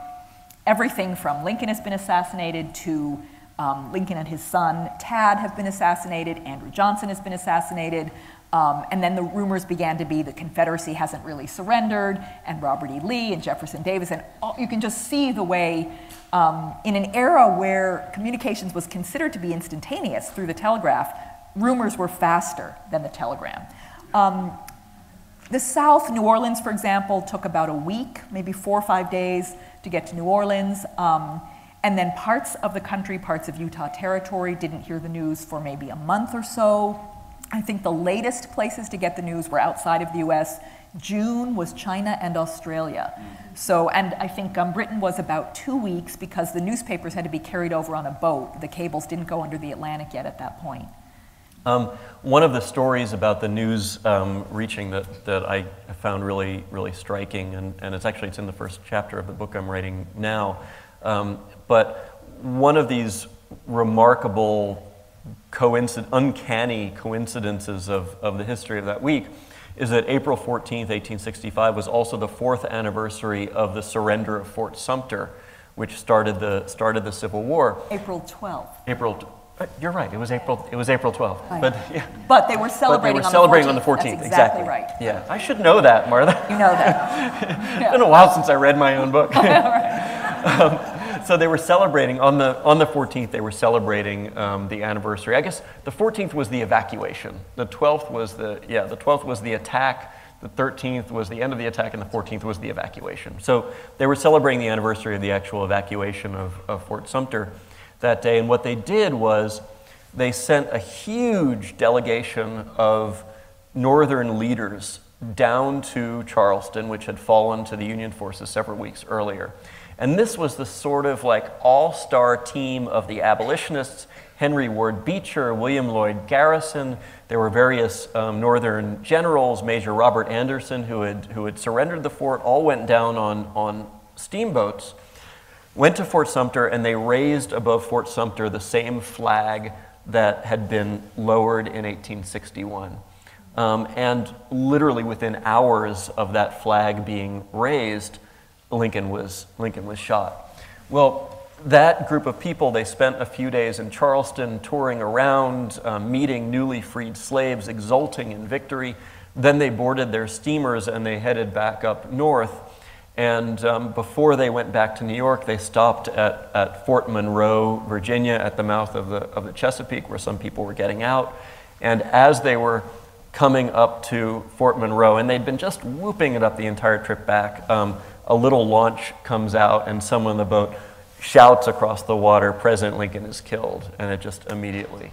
everything from Lincoln has been assassinated to um, Lincoln and his son Tad have been assassinated, Andrew Johnson has been assassinated. Um, and then the rumors began to be the Confederacy hasn't really surrendered, and Robert E. Lee and Jefferson Davis, and all, you can just see the way, um, in an era where communications was considered to be instantaneous through the telegraph, rumors were faster than the telegram. Um, the South, New Orleans, for example, took about a week, maybe four or five days to get to New Orleans. Um, and then parts of the country, parts of Utah Territory, didn't hear the news for maybe a month or so. I think the latest places to get the news were outside of the US. June was China and Australia. So, and I think um, Britain was about two weeks because the newspapers had to be carried over on a boat. The cables didn't go under the Atlantic yet at that point. Um, one of the stories about the news um, reaching that, that I found really, really striking, and, and it's actually it's in the first chapter of the book I'm writing now, um, but one of these remarkable uncanny coincidences of, of the history of that week is that April 14th, 1865 was also the fourth anniversary of the surrender of Fort Sumter, which started the, started the Civil War. April 12th. April, you're right, it was April, it was April 12th. Right. But, yeah, But they were but they celebrating, were celebrating on, on the the 14th. 14th. That's exactly, right. Yeah, I should know that, Martha. You know that. It's been a while since I read my own book. um, so they were celebrating on the on the 14th. They were celebrating um, the anniversary. I guess the 14th was the evacuation. The 12th was the yeah. The 12th was the attack. The 13th was the end of the attack, and the 14th was the evacuation. So they were celebrating the anniversary of the actual evacuation of, of Fort Sumter that day. And what they did was they sent a huge delegation of northern leaders down to Charleston, which had fallen to the Union forces several weeks earlier. And this was the sort of like all star team of the abolitionists Henry Ward Beecher, William Lloyd Garrison. There were various um, Northern generals, Major Robert Anderson, who had, who had surrendered the fort, all went down on, on steamboats, went to Fort Sumter, and they raised above Fort Sumter the same flag that had been lowered in 1861. Um, and literally within hours of that flag being raised, Lincoln was, Lincoln was shot. Well, that group of people, they spent a few days in Charleston touring around, um, meeting newly freed slaves, exulting in victory. Then they boarded their steamers and they headed back up north. And um, before they went back to New York, they stopped at, at Fort Monroe, Virginia, at the mouth of the, of the Chesapeake, where some people were getting out. And as they were coming up to Fort Monroe, and they'd been just whooping it up the entire trip back, um, a little launch comes out, and someone in the boat shouts across the water, President Lincoln is killed, and it just immediately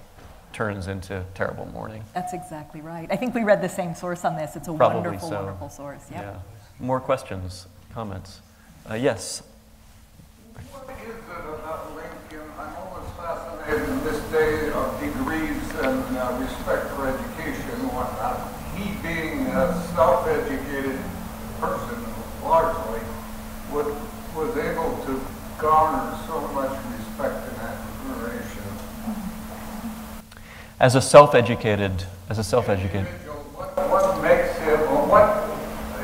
turns into terrible mourning. That's exactly right. I think we read the same source on this. It's a Probably wonderful, so. wonderful source. Yep. Yeah. More questions, comments? Uh, yes. What is it about Lincoln? I'm always fascinated in this day of degrees and uh, respect for education and whatnot. He being a self-educated person largely, would, was able to garner so much respect and admiration. As a self-educated, as a self-educated, What, what makes him, or what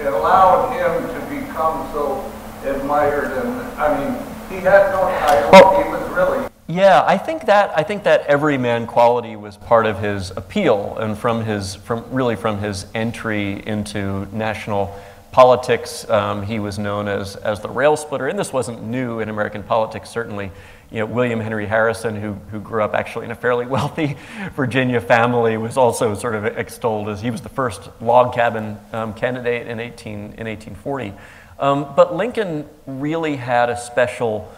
allowed him to become so admired and, I mean, he had no title, Well- he was really Yeah, I think that I think that everyman quality was part of his appeal, and from his from really from his entry into national politics, um, he was known as as the rail splitter, and this wasn't new in American politics. Certainly, you know, William Henry Harrison, who who grew up actually in a fairly wealthy Virginia family, was also sort of extolled as he was the first log cabin um, candidate in 18 in 1840. Um, but Lincoln really had a special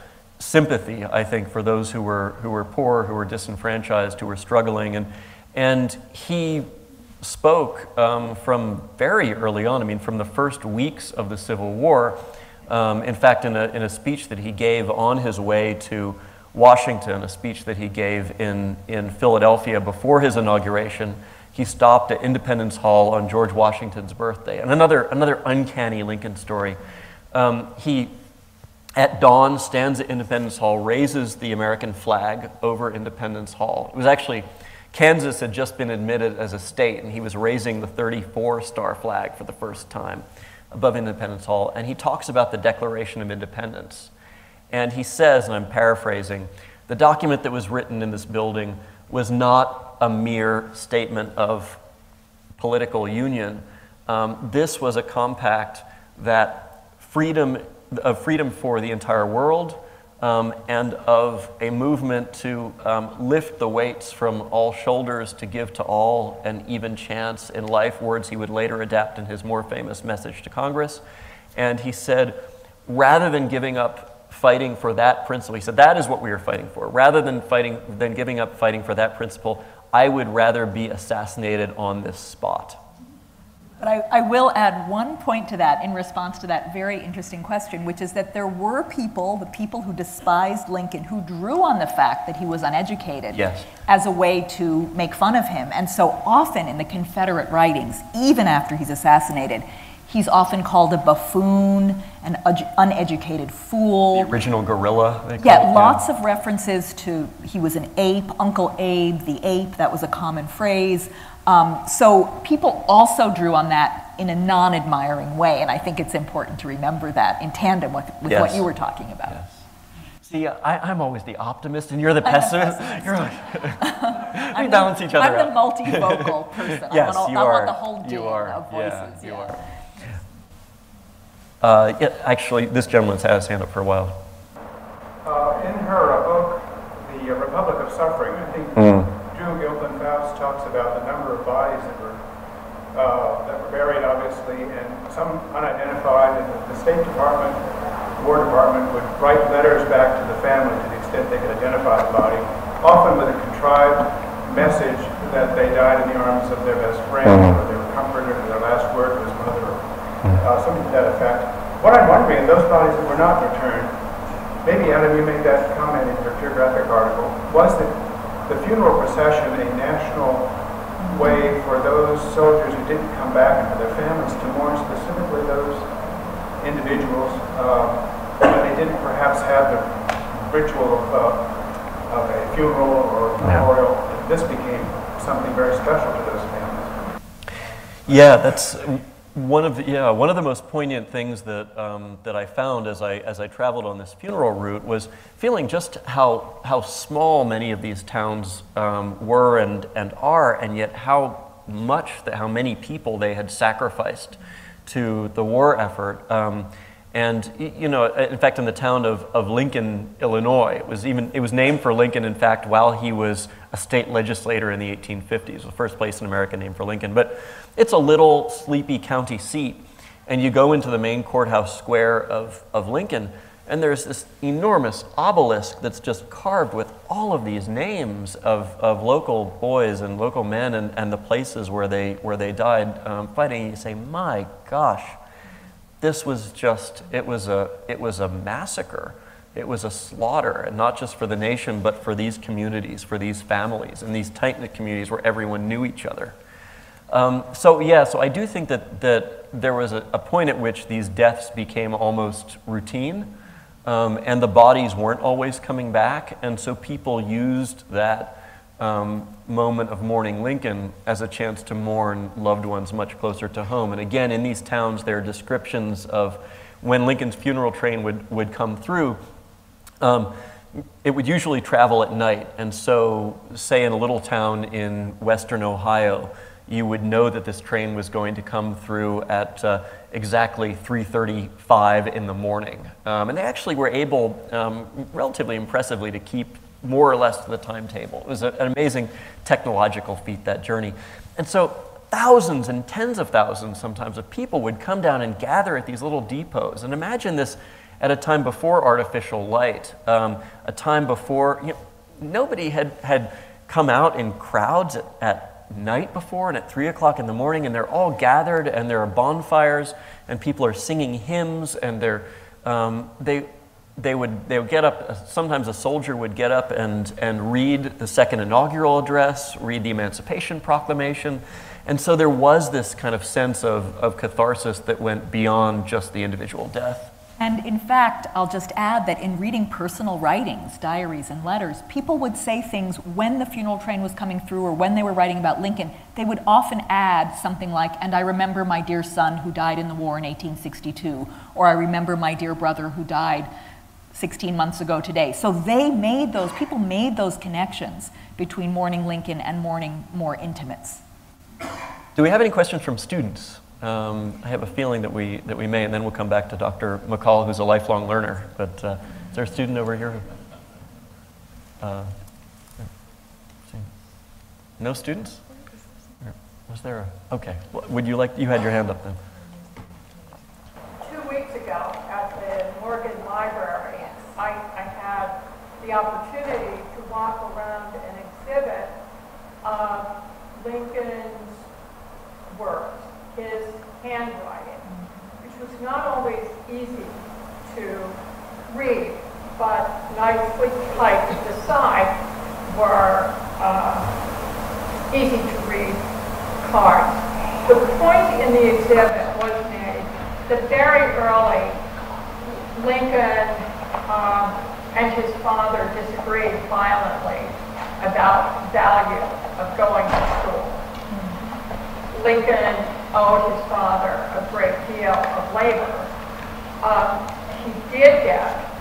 sympathy, I think, for those who were, who were poor, who were disenfranchised, who were struggling. And, and he spoke um, from very early on, I mean, from the first weeks of the Civil War. Um, in fact, in a, in a speech that he gave on his way to Washington, a speech that he gave in, in Philadelphia before his inauguration, he stopped at Independence Hall on George Washington's birthday. And another, another uncanny Lincoln story. Um, he at dawn stands at Independence Hall, raises the American flag over Independence Hall. It was actually, Kansas had just been admitted as a state, and he was raising the 34 star flag for the first time above Independence Hall. And he talks about the Declaration of Independence. And he says, and I'm paraphrasing, the document that was written in this building was not a mere statement of political union. Um, this was a compact that freedom of freedom for the entire world um, and of a movement to um, lift the weights from all shoulders to give to all an even chance in life, words he would later adapt in his more famous message to Congress. And he said, rather than giving up fighting for that principle, he said, that is what we are fighting for. Rather than, fighting, than giving up fighting for that principle, I would rather be assassinated on this spot. But I, I, will add one point to that in response to that very interesting question, which is that there were people, the people who despised Lincoln, who drew on the fact that he was uneducated yes. as a way to make fun of him. And so often in the Confederate writings, even after he's assassinated, he's often called a buffoon, an uneducated fool. The original gorilla. Yeah, lots of references to he was an ape, Uncle Abe, the ape, that was a common phrase. Um, so people also drew on that in a non admiring way, and I think it's important to remember that in tandem with, with yes. what you were talking about. Yes. See, I, am always the optimist, and you're the pessimist. pessimist. You're like, we balance each other I'm the multivocal person. yes, I want, you I are. want the whole you are. of voices. Yeah, you yeah. are. Uh, yeah, actually, this gentleman's had his hand up for a while. Uh, in her book, The Republic of Suffering, I think mm. Gilpin Faust talks about the number of bodies that were uh, that were buried, obviously, and some unidentified. And the State Department, War Department, would write letters back to the family to the extent they could identify the body, often with a contrived message that they died in the arms of their best friend, mm-hmm. or they were comforted, or their last word was mother, mm-hmm. uh, something to that effect. What I'm wondering, those bodies that were not returned, maybe Adam, you made that comment in your geographic article, was that the funeral procession a national way for those soldiers who didn't come back and for their families to mourn specifically those individuals uh, when they didn't perhaps have the ritual of, uh, of a funeral or memorial. Yeah. This became something very special to those families. Yeah, that's one of the, yeah, one of the most poignant things that, um, that I found as I, as I traveled on this funeral route was feeling just how, how small many of these towns um, were and, and are, and yet how much, how many people they had sacrificed to the war effort. Um, and you know, in fact, in the town of, of Lincoln, Illinois, it was even it was named for Lincoln. In fact, while he was a state legislator in the 1850s, the first place in America named for Lincoln. But it's a little sleepy county seat. And you go into the main courthouse square of, of Lincoln, and there's this enormous obelisk that's just carved with all of these names of, of local boys and local men and, and the places where they, where they died um, fighting. You say, my gosh, this was just, it was a, it was a massacre. It was a slaughter, and not just for the nation, but for these communities, for these families, and these tight knit communities where everyone knew each other. Um, so yeah, so I do think that, that there was a, a point at which these deaths became almost routine, um, and the bodies weren't always coming back, and so people used that um, moment of mourning Lincoln as a chance to mourn loved ones much closer to home. And again, in these towns, there are descriptions of when Lincoln's funeral train would, would come through. Um, it would usually travel at night, and so, say in a little town in western Ohio, you would know that this train was going to come through at uh, exactly 3.35 in the morning. Um, and they actually were able, um, relatively impressively, to keep more or less to the timetable. It was a, an amazing technological feat, that journey. And so thousands and tens of thousands sometimes of people would come down and gather at these little depots. And imagine this at a time before artificial light, um, a time before, you know, nobody had, had come out in crowds at, at night before and at 3 o'clock in the morning, and they're all gathered, and there are bonfires, and people are singing hymns, and they're, um, they, they, would, they would get up, sometimes a soldier would get up and, and read the second inaugural address, read the Emancipation Proclamation. And so there was this kind of sense of, of catharsis that went beyond just the individual death. And in fact, I'll just add that in reading personal writings, diaries, and letters, people would say things when the funeral train was coming through or when they were writing about Lincoln. They would often add something like, and I remember my dear son who died in the war in 1862, or I remember my dear brother who died 16 months ago today. So they made those, people made those connections between mourning Lincoln and mourning more intimates. Do we have any questions from students? Um, I have a feeling that we, that we may, and then we'll come back to Dr. McCall, who's a lifelong learner. But uh, is there a student over here? Uh, no students? Was there a, okay. Would you like, you had your hand up then. Two weeks ago at the Morgan Library, I, I had the opportunity to walk around an exhibit of Lincoln's works, his handwriting, which was not always easy to read, but nicely typed. The side were uh, easy to read cards. The point in the exhibit was made that very early, Lincoln um, and his father disagreed violently about value of going to school. Lincoln owed his father a great deal of labor. Um, he did get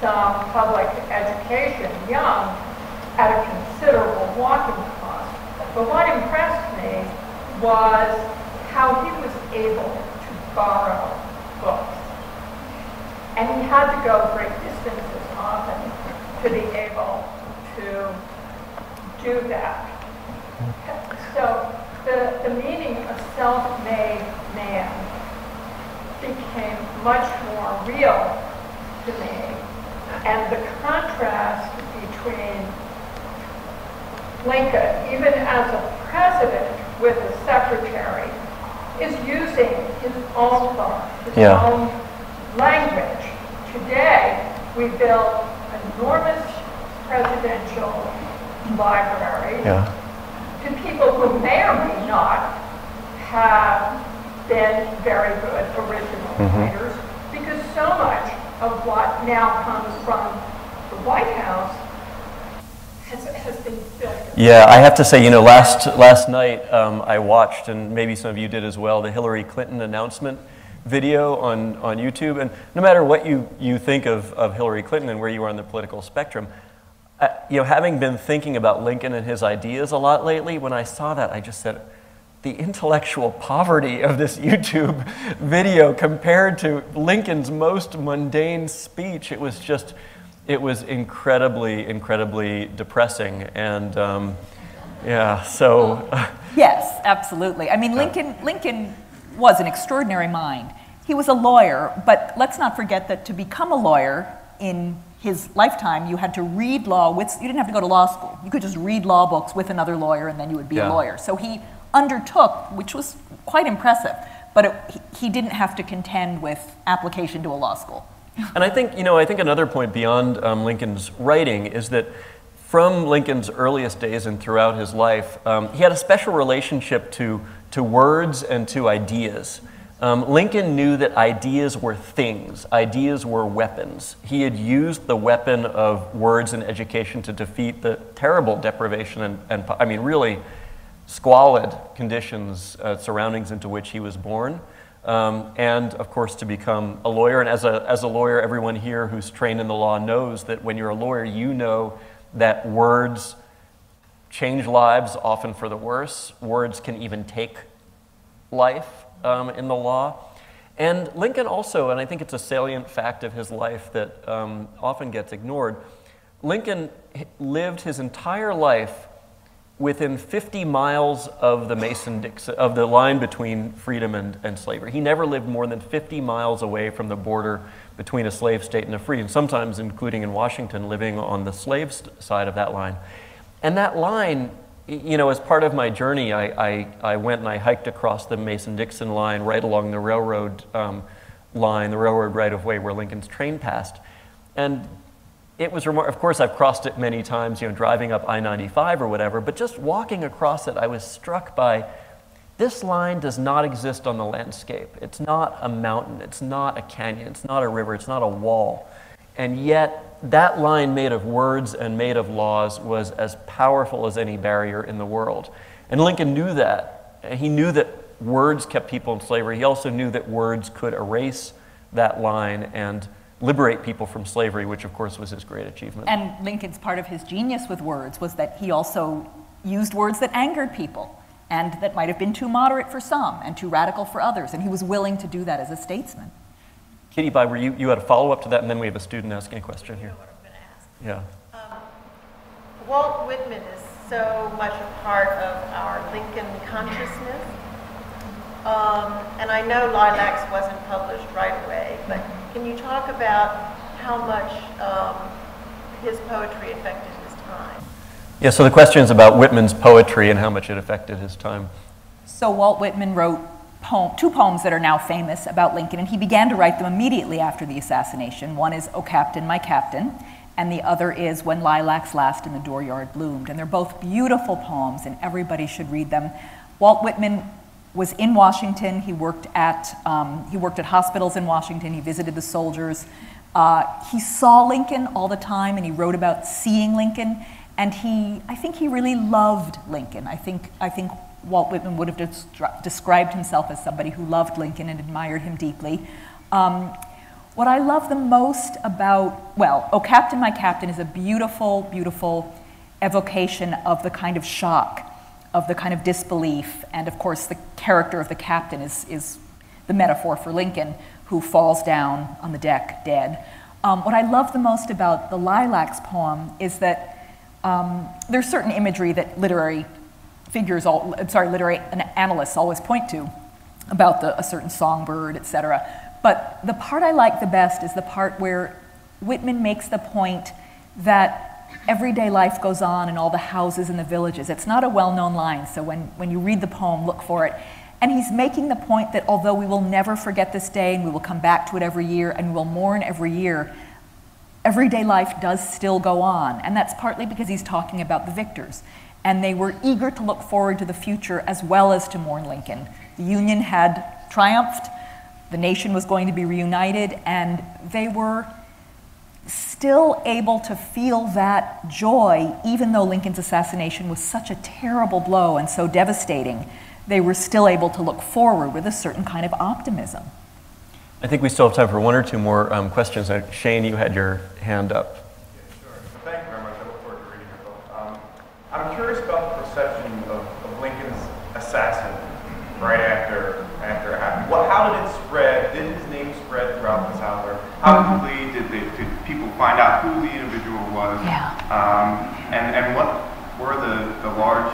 some public education young at a considerable walking cost. But what impressed me was how he was able to borrow books. And he had to go great distances often to be able to do that. So the, the meaning of self-made man became much more real to me. And the contrast between Lincoln, even as a president with a secretary, is using his own thoughts, his yeah. own language. Today, we built enormous presidential libraries. Yeah to people who may or may not have been very good original mm-hmm. writers, because so much of what now comes from the White House has, has been filtered. Yeah, I have to say, you know, last last night um, I watched, and maybe some of you did as well, the Hillary Clinton announcement video on, on YouTube. And no matter what you, you think of, of Hillary Clinton and where you are on the political spectrum, uh, you know, having been thinking about Lincoln and his ideas a lot lately, when I saw that, I just said, the intellectual poverty of this YouTube video compared to Lincoln's most mundane speech, it was just, it was incredibly, incredibly depressing. And um, yeah, so. yes, absolutely. I mean, Lincoln, Lincoln was an extraordinary mind. He was a lawyer, but let's not forget that to become a lawyer in his lifetime, you had to read law with, you didn't have to go to law school. You could just read law books with another lawyer and then you would be yeah. a lawyer. So he undertook, which was quite impressive, but it, he didn't have to contend with application to a law school. and I think, you know, I think another point beyond um, Lincoln's writing is that from Lincoln's earliest days and throughout his life, um, he had a special relationship to, to words and to ideas. Um, Lincoln knew that ideas were things, ideas were weapons. He had used the weapon of words and education to defeat the terrible deprivation and, and I mean, really squalid conditions, uh, surroundings into which he was born. Um, and of course, to become a lawyer. And as a, as a lawyer, everyone here who's trained in the law knows that when you're a lawyer, you know that words change lives, often for the worse. Words can even take life um, in the law. And Lincoln also, and I think it's a salient fact of his life that um, often gets ignored, Lincoln lived his entire life within 50 miles of the Mason-Dixon, of the line between freedom and, and slavery. He never lived more than 50 miles away from the border between a slave state and a free, and sometimes including in Washington, living on the slave side of that line. And that line you know, as part of my journey, I, I, I went and I hiked across the Mason-Dixon line right along the railroad um, line, the railroad right-of-way where Lincoln's train passed. And it was, of course, I've crossed it many times, you know, driving up I-95 or whatever, but just walking across it, I was struck by This line does not exist on the landscape. It's not a mountain, it's not a canyon, it's not a river, it's not a wall. And yet, that line made of words and made of laws was as powerful as any barrier in the world. And Lincoln knew that. He knew that words kept people in slavery. He also knew that words could erase that line and liberate people from slavery, which of course was his great achievement. And Lincoln's part of his genius with words was that he also used words that angered people and that might have been too moderate for some and too radical for others. And he was willing to do that as a statesman. Kitty Biber, you, you had a follow up to that, and then we have a student asking a question here. Yeah. Um, Walt Whitman is so much a part of our Lincoln consciousness. Um, and I know Lilacs wasn't published right away, but can you talk about how much um, his poetry affected his time? Yeah, so the question is about Whitman's poetry and how much it affected his time. So Walt Whitman wrote poem, two poems that are now famous about Lincoln, and he began to write them immediately after the assassination. One is O Captain, My Captain, and the other is When Lilacs Last in the Dooryard Bloomed. And they're both beautiful poems, and everybody should read them. Walt Whitman was in Washington. He worked at, um, he worked at hospitals in Washington. He visited the soldiers. Uh, he saw Lincoln all the time, and he wrote about seeing Lincoln. And he, I think he really loved Lincoln. I think, I think Walt Whitman would have des- described himself as somebody who loved Lincoln and admired him deeply. Um, what I love the most about, well, Oh Captain, My Captain is a beautiful, beautiful evocation of the kind of shock, of the kind of disbelief, and of course, the character of the captain is, is the metaphor for Lincoln, who falls down on the deck dead. Um, what I love the most about the Lilacs poem is that um, there's certain imagery that literary figures, all, I'm sorry, literary analysts always point to about the, a certain songbird, etc. But the part I like the best is the part where Whitman makes the point that everyday life goes on in all the houses in the villages. It's not a well known line, so when, when you read the poem, look for it. And he's making the point that although we will never forget this day and we will come back to it every year and we will mourn every year, everyday life does still go on. And that's partly because he's talking about the victors. And they were eager to look forward to the future as well as to mourn Lincoln. The Union had triumphed, the nation was going to be reunited, and they were still able to feel that joy, even though Lincoln's assassination was such a terrible blow and so devastating. They were still able to look forward with a certain kind of optimism. I think we still have time for one or two more um, questions. Uh, Shane, you had your hand up. Yeah, sure. Thank you very much. I look forward to reading your book. Um, I'm curious about the perception of, of Lincoln's assassin right after after it happened. What, how did it spread? Did his name spread throughout the South? Or how Mm-hmm. quickly did, they, did people find out who the individual was? Yeah. Um, and, and what were the, the large,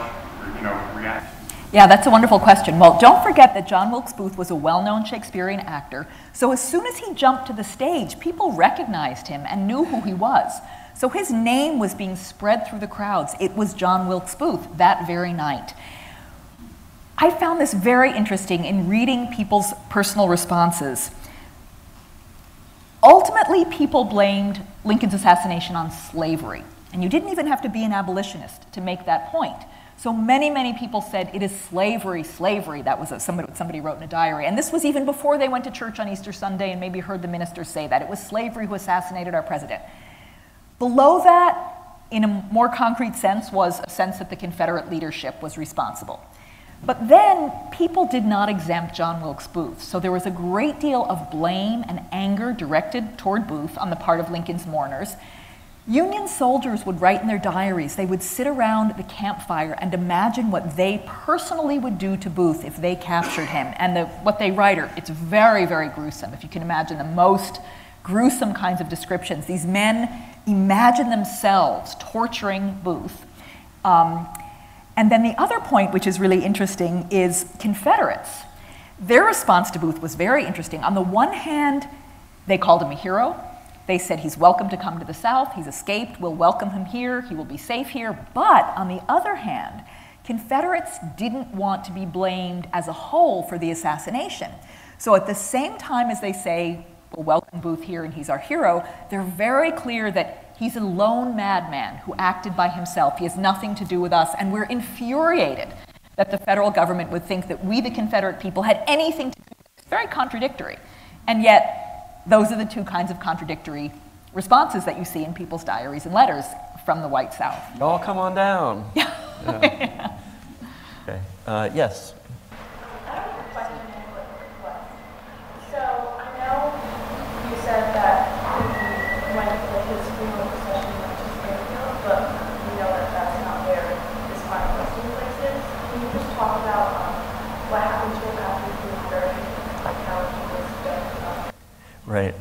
you know, reactions? Yeah, that's a wonderful question. Well, don't forget that John Wilkes Booth was a well known Shakespearean actor, so as soon as he jumped to the stage, people recognized him and knew who he was. So his name was being spread through the crowds. It was John Wilkes Booth that very night. I found this very interesting in reading people's personal responses. Ultimately, people blamed Lincoln's assassination on slavery, and you didn't even have to be an abolitionist to make that point. So many, many people said it is slavery, slavery. That was somebody, somebody wrote in a diary. And this was even before they went to church on Easter Sunday and maybe heard the minister say that. It was slavery who assassinated our president. Below that, in a more concrete sense, was a sense that the Confederate leadership was responsible. But then people did not exempt John Wilkes Booth. So there was a great deal of blame and anger directed toward Booth on the part of Lincoln's mourners. Union soldiers would write in their diaries, they would sit around the campfire and imagine what they personally would do to Booth if they captured him. And the, what they write are, it's very, very gruesome. If you can imagine the most gruesome kinds of descriptions. These men imagine themselves torturing Booth. Um, and then the other point, which is really interesting, is Confederates. Their response to Booth was very interesting. On the one hand, they called him a hero. They said he's welcome to come to the South, he's escaped, we'll welcome him here, he will be safe here. But on the other hand, Confederates didn't want to be blamed as a whole for the assassination. So at the same time as they say, we'll welcome Booth here and he's our hero, they're very clear that he's a lone madman who acted by himself. He has nothing to do with us, and we're infuriated that the federal government would think that we, the Confederate people, had anything to do with it. It's very contradictory. And yet, those are the two kinds of contradictory responses that you see in people's diaries and letters from the white South. Y'all come on down. Yeah. Okay. Uh, yes. I have a question and a request. So I know you said that he went with his funeral procession went to Springfield, but we know that that's not where his final resting place is. Can you just talk about um, what happened to him after he was buried, like how he was dead? Right.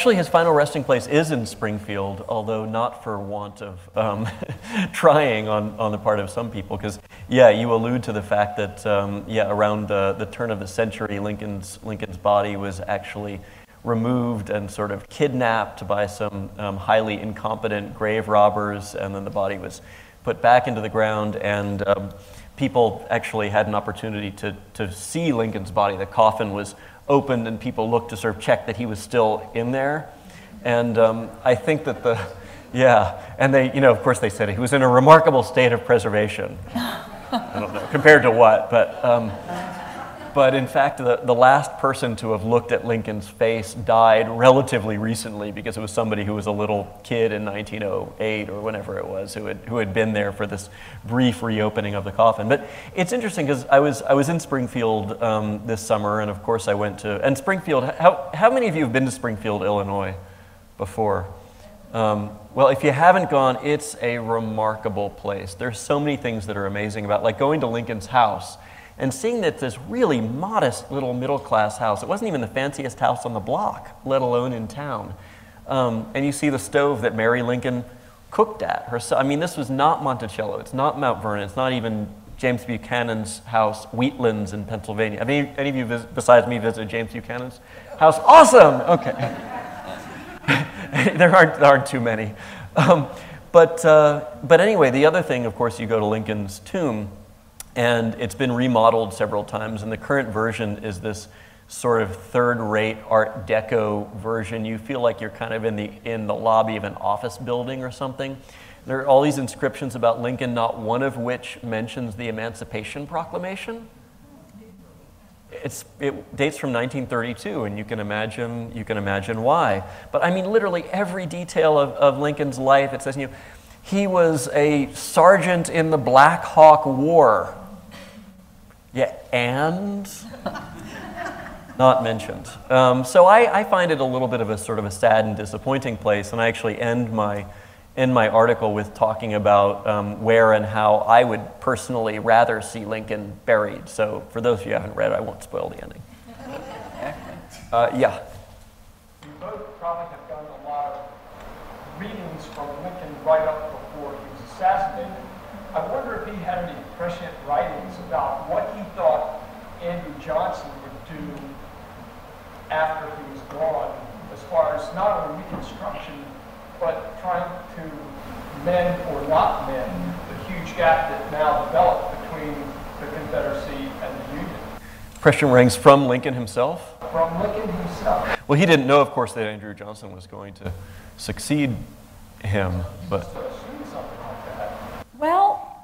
Actually, his final resting place is in Springfield, although not for want of um, trying on, on the part of some people. Because, yeah, you allude to the fact that, um, yeah, around the, the turn of the century, Lincoln's, Lincoln's body was actually removed and sort of kidnapped by some um, highly incompetent grave robbers, and then the body was put back into the ground, and um, people actually had an opportunity to, to see Lincoln's body. The coffin was opened, and people looked to sort of check that he was still in there. And um, I think that the, yeah, and they, you know, of course they said he was in a remarkable state of preservation. I don't know, compared to what, but, um, but in fact, the, the last person to have looked at Lincoln's face died relatively recently because it was somebody who was a little kid in 1908 or whenever it was who had, who had been there for this brief reopening of the coffin. But it's interesting because I was, I was in Springfield um, this summer, and of course I went to, and Springfield, how, how many of you have been to Springfield, Illinois before? Um, well, if you haven't gone, it's a remarkable place. There's so many things that are amazing about, like going to Lincoln's house and seeing that this really modest little middle class house, it wasn't even the fanciest house on the block, let alone in town. Um, and you see the stove that Mary Lincoln cooked at herself. I mean, this was not Monticello, it's not Mount Vernon, it's not even James Buchanan's house, Wheatlands in Pennsylvania. Have any, any of you vis- besides me visited James Buchanan's house? Awesome! Okay. there, aren't, there aren't too many. Um, but, uh, but anyway, the other thing, of course, you go to Lincoln's tomb and it's been remodeled several times. And the current version is this sort of third-rate Art Deco version. You feel like you're kind of in the in the lobby of an office building or something. There are all these inscriptions about Lincoln, not one of which mentions the Emancipation Proclamation. It's, it dates from 1932, and you can imagine you can imagine why. But I mean, literally every detail of, of Lincoln's life. It says, you know, he was a sergeant in the Black Hawk War. Yeah, and not mentioned. Um, so I, I, find it a little bit of a sort of a sad and disappointing place, and I actually end my end my article with talking about um, where and how I would personally rather see Lincoln buried. So for those of you who haven't read, I won't spoil the ending. Uh, yeah. You both probably have done a lot of readings from Lincoln right up before he was assassinated. I wonder if he had any prescient writings about what he thought Andrew Johnson would do after he was gone, as far as not only reconstruction, but trying to mend or not mend the huge gap that now developed between the Confederacy and the Union. Prescient writings from Lincoln himself? From Lincoln himself. Well, he didn't know, of course, that Andrew Johnson was going to succeed him, but. Well,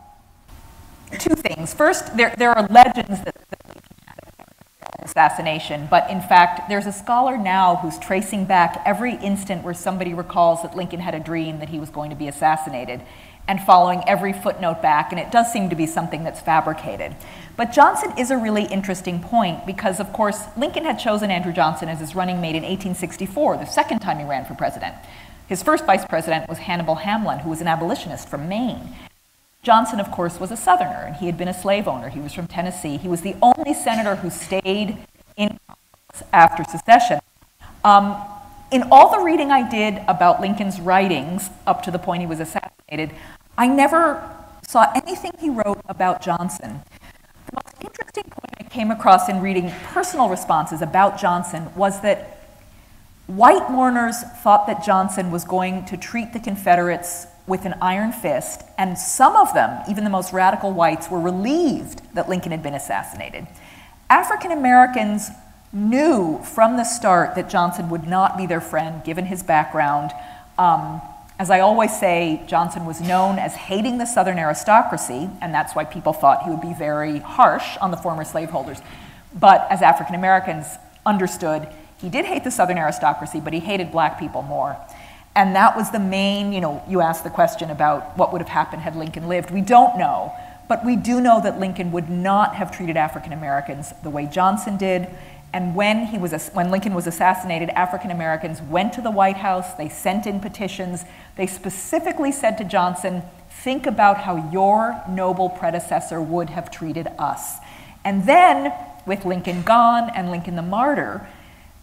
two things. First, there, there are legends that, that assassination, but in fact, there's a scholar now who's tracing back every instant where somebody recalls that Lincoln had a dream that he was going to be assassinated and following every footnote back, and it does seem to be something that's fabricated. But Johnson is a really interesting point because, of course, Lincoln had chosen Andrew Johnson as his running mate in 1864, the second time he ran for president. His first vice president was Hannibal Hamlin, who was an abolitionist from Maine. Johnson, of course, was a Southerner, and he had been a slave owner. He was from Tennessee. He was the only senator who stayed in after secession. Um, in all the reading I did about Lincoln's writings up to the point he was assassinated, I never saw anything he wrote about Johnson. The most interesting point I came across in reading personal responses about Johnson was that white mourners thought that Johnson was going to treat the Confederates with an iron fist, and some of them, even the most radical whites, were relieved that Lincoln had been assassinated. African Americans knew from the start that Johnson would not be their friend, given his background. Um, As I always say, Johnson was known as hating the Southern aristocracy, and that's why people thought he would be very harsh on the former slaveholders. But as African Americans understood, he did hate the Southern aristocracy, but he hated black people more. And that was the main, you know, you asked the question about what would have happened had Lincoln lived. We don't know, but we do know that Lincoln would not have treated African Americans the way Johnson did. And when, he was, when Lincoln was assassinated, African Americans went to the White House, they sent in petitions, they specifically said to Johnson, think about how your noble predecessor would have treated us. And then, with Lincoln gone and Lincoln the martyr,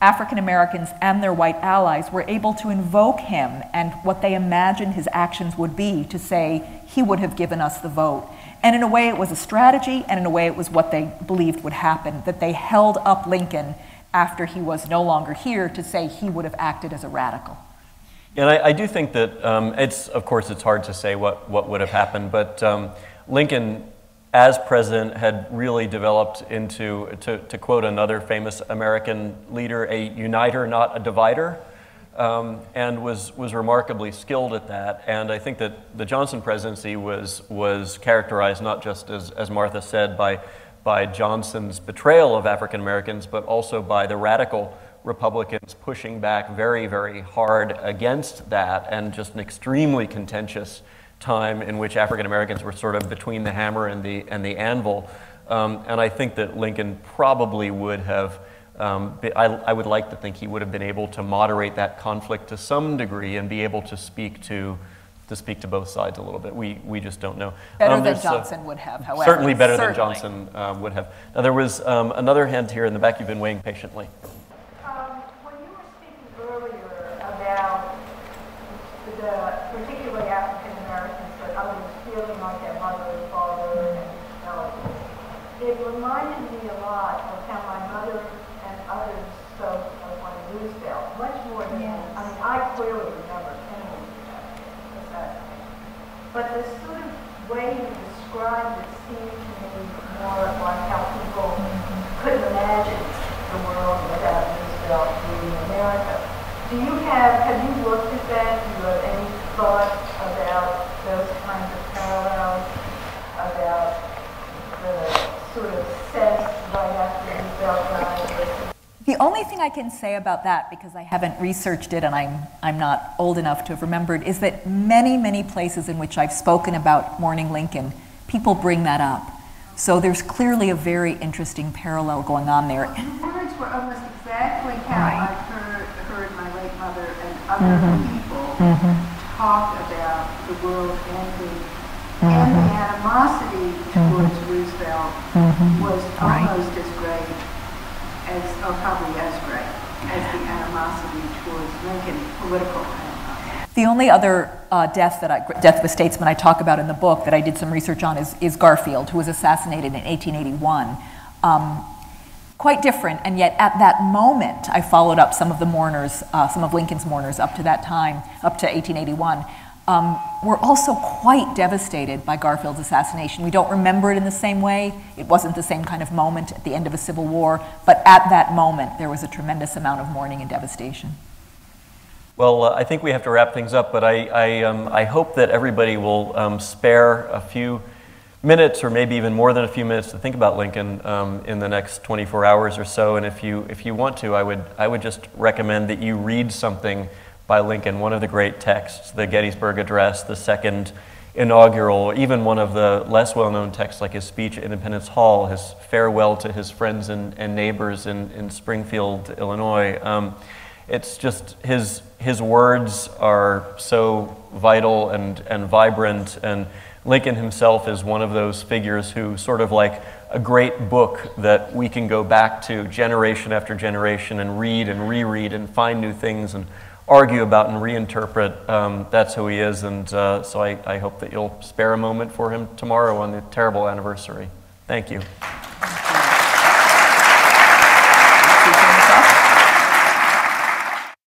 African Americans and their white allies were able to invoke him and what they imagined his actions would be to say, he would have given us the vote. And in a way, it was a strategy, and in a way, it was what they believed would happen that they held up Lincoln after he was no longer here to say he would have acted as a radical. And I, I do think that um, it's, of course, it's hard to say what, what would have happened, but um, Lincoln as president, had really developed into, to, to quote another famous American leader, a uniter, not a divider, um, and was, was remarkably skilled at that. And I think that the Johnson presidency was, was characterized not just, as, as Martha said, by, by Johnson's betrayal of African Americans, but also by the radical Republicans pushing back very, very hard against that, and just an extremely contentious time in which African Americans were sort of between the hammer and the, and the anvil. Um, and I think that Lincoln probably would have, um, be, I, I, would like to think he would have been able to moderate that conflict to some degree and be able to speak to, to speak to both sides a little bit. We, we just don't know. Better um, than Johnson uh, would have, however. Certainly better certainly. than Johnson uh, would have. Now, there was um, another hand here in the back you've been waiting patiently. But the sort of way you described it seemed to me more like how people couldn't imagine the world without Roosevelt being America. Do you have, have you looked at that? Do you have any thoughts about those kinds of parallels, about the sort of sense right after Roosevelt died the only thing I can say about that, because I haven't researched it and I'm, I'm not old enough to have remembered, is that many, many places in which I've spoken about Mourning Lincoln, people bring that up. So there's clearly a very interesting parallel going on there. The words were almost exactly how right. I've heard, heard my late mother and other mm-hmm. people mm-hmm. talk about the world ending. Mm-hmm. And the animosity towards mm-hmm. Roosevelt mm-hmm. was almost right. as great as, or probably as great as the animosity towards Lincoln, political animosity. The only other uh, death that I, death of a statesman I talk about in the book that I did some research on is, is Garfield, who was assassinated in 1881. Um, quite different, and yet at that moment, I followed up some of the mourners, uh, some of Lincoln's mourners up to that time, up to 1881 um, we're also quite devastated by Garfield's assassination. We don't remember it in the same way. It wasn't the same kind of moment at the end of a civil war, but at that moment, there was a tremendous amount of mourning and devastation. Well, uh, I think we have to wrap things up, but I, I, um, I hope that everybody will um, spare a few minutes or maybe even more than a few minutes to think about Lincoln um, in the next 24 hours or so. And if you, if you want to, I would, I would just recommend that you read something by Lincoln, one of the great texts, the Gettysburg Address, the second inaugural, or even one of the less well known texts like his speech at Independence Hall, his farewell to his friends and, and neighbors in, in Springfield, Illinois. Um, it's just his, his words are so vital and, and vibrant, and Lincoln himself is one of those figures who, sort of like a great book that we can go back to generation after generation and read and reread and find new things and argue about and reinterpret. Um, that's who he is, and uh, so I, I hope that you'll spare a moment for him tomorrow on the terrible anniversary. Thank you.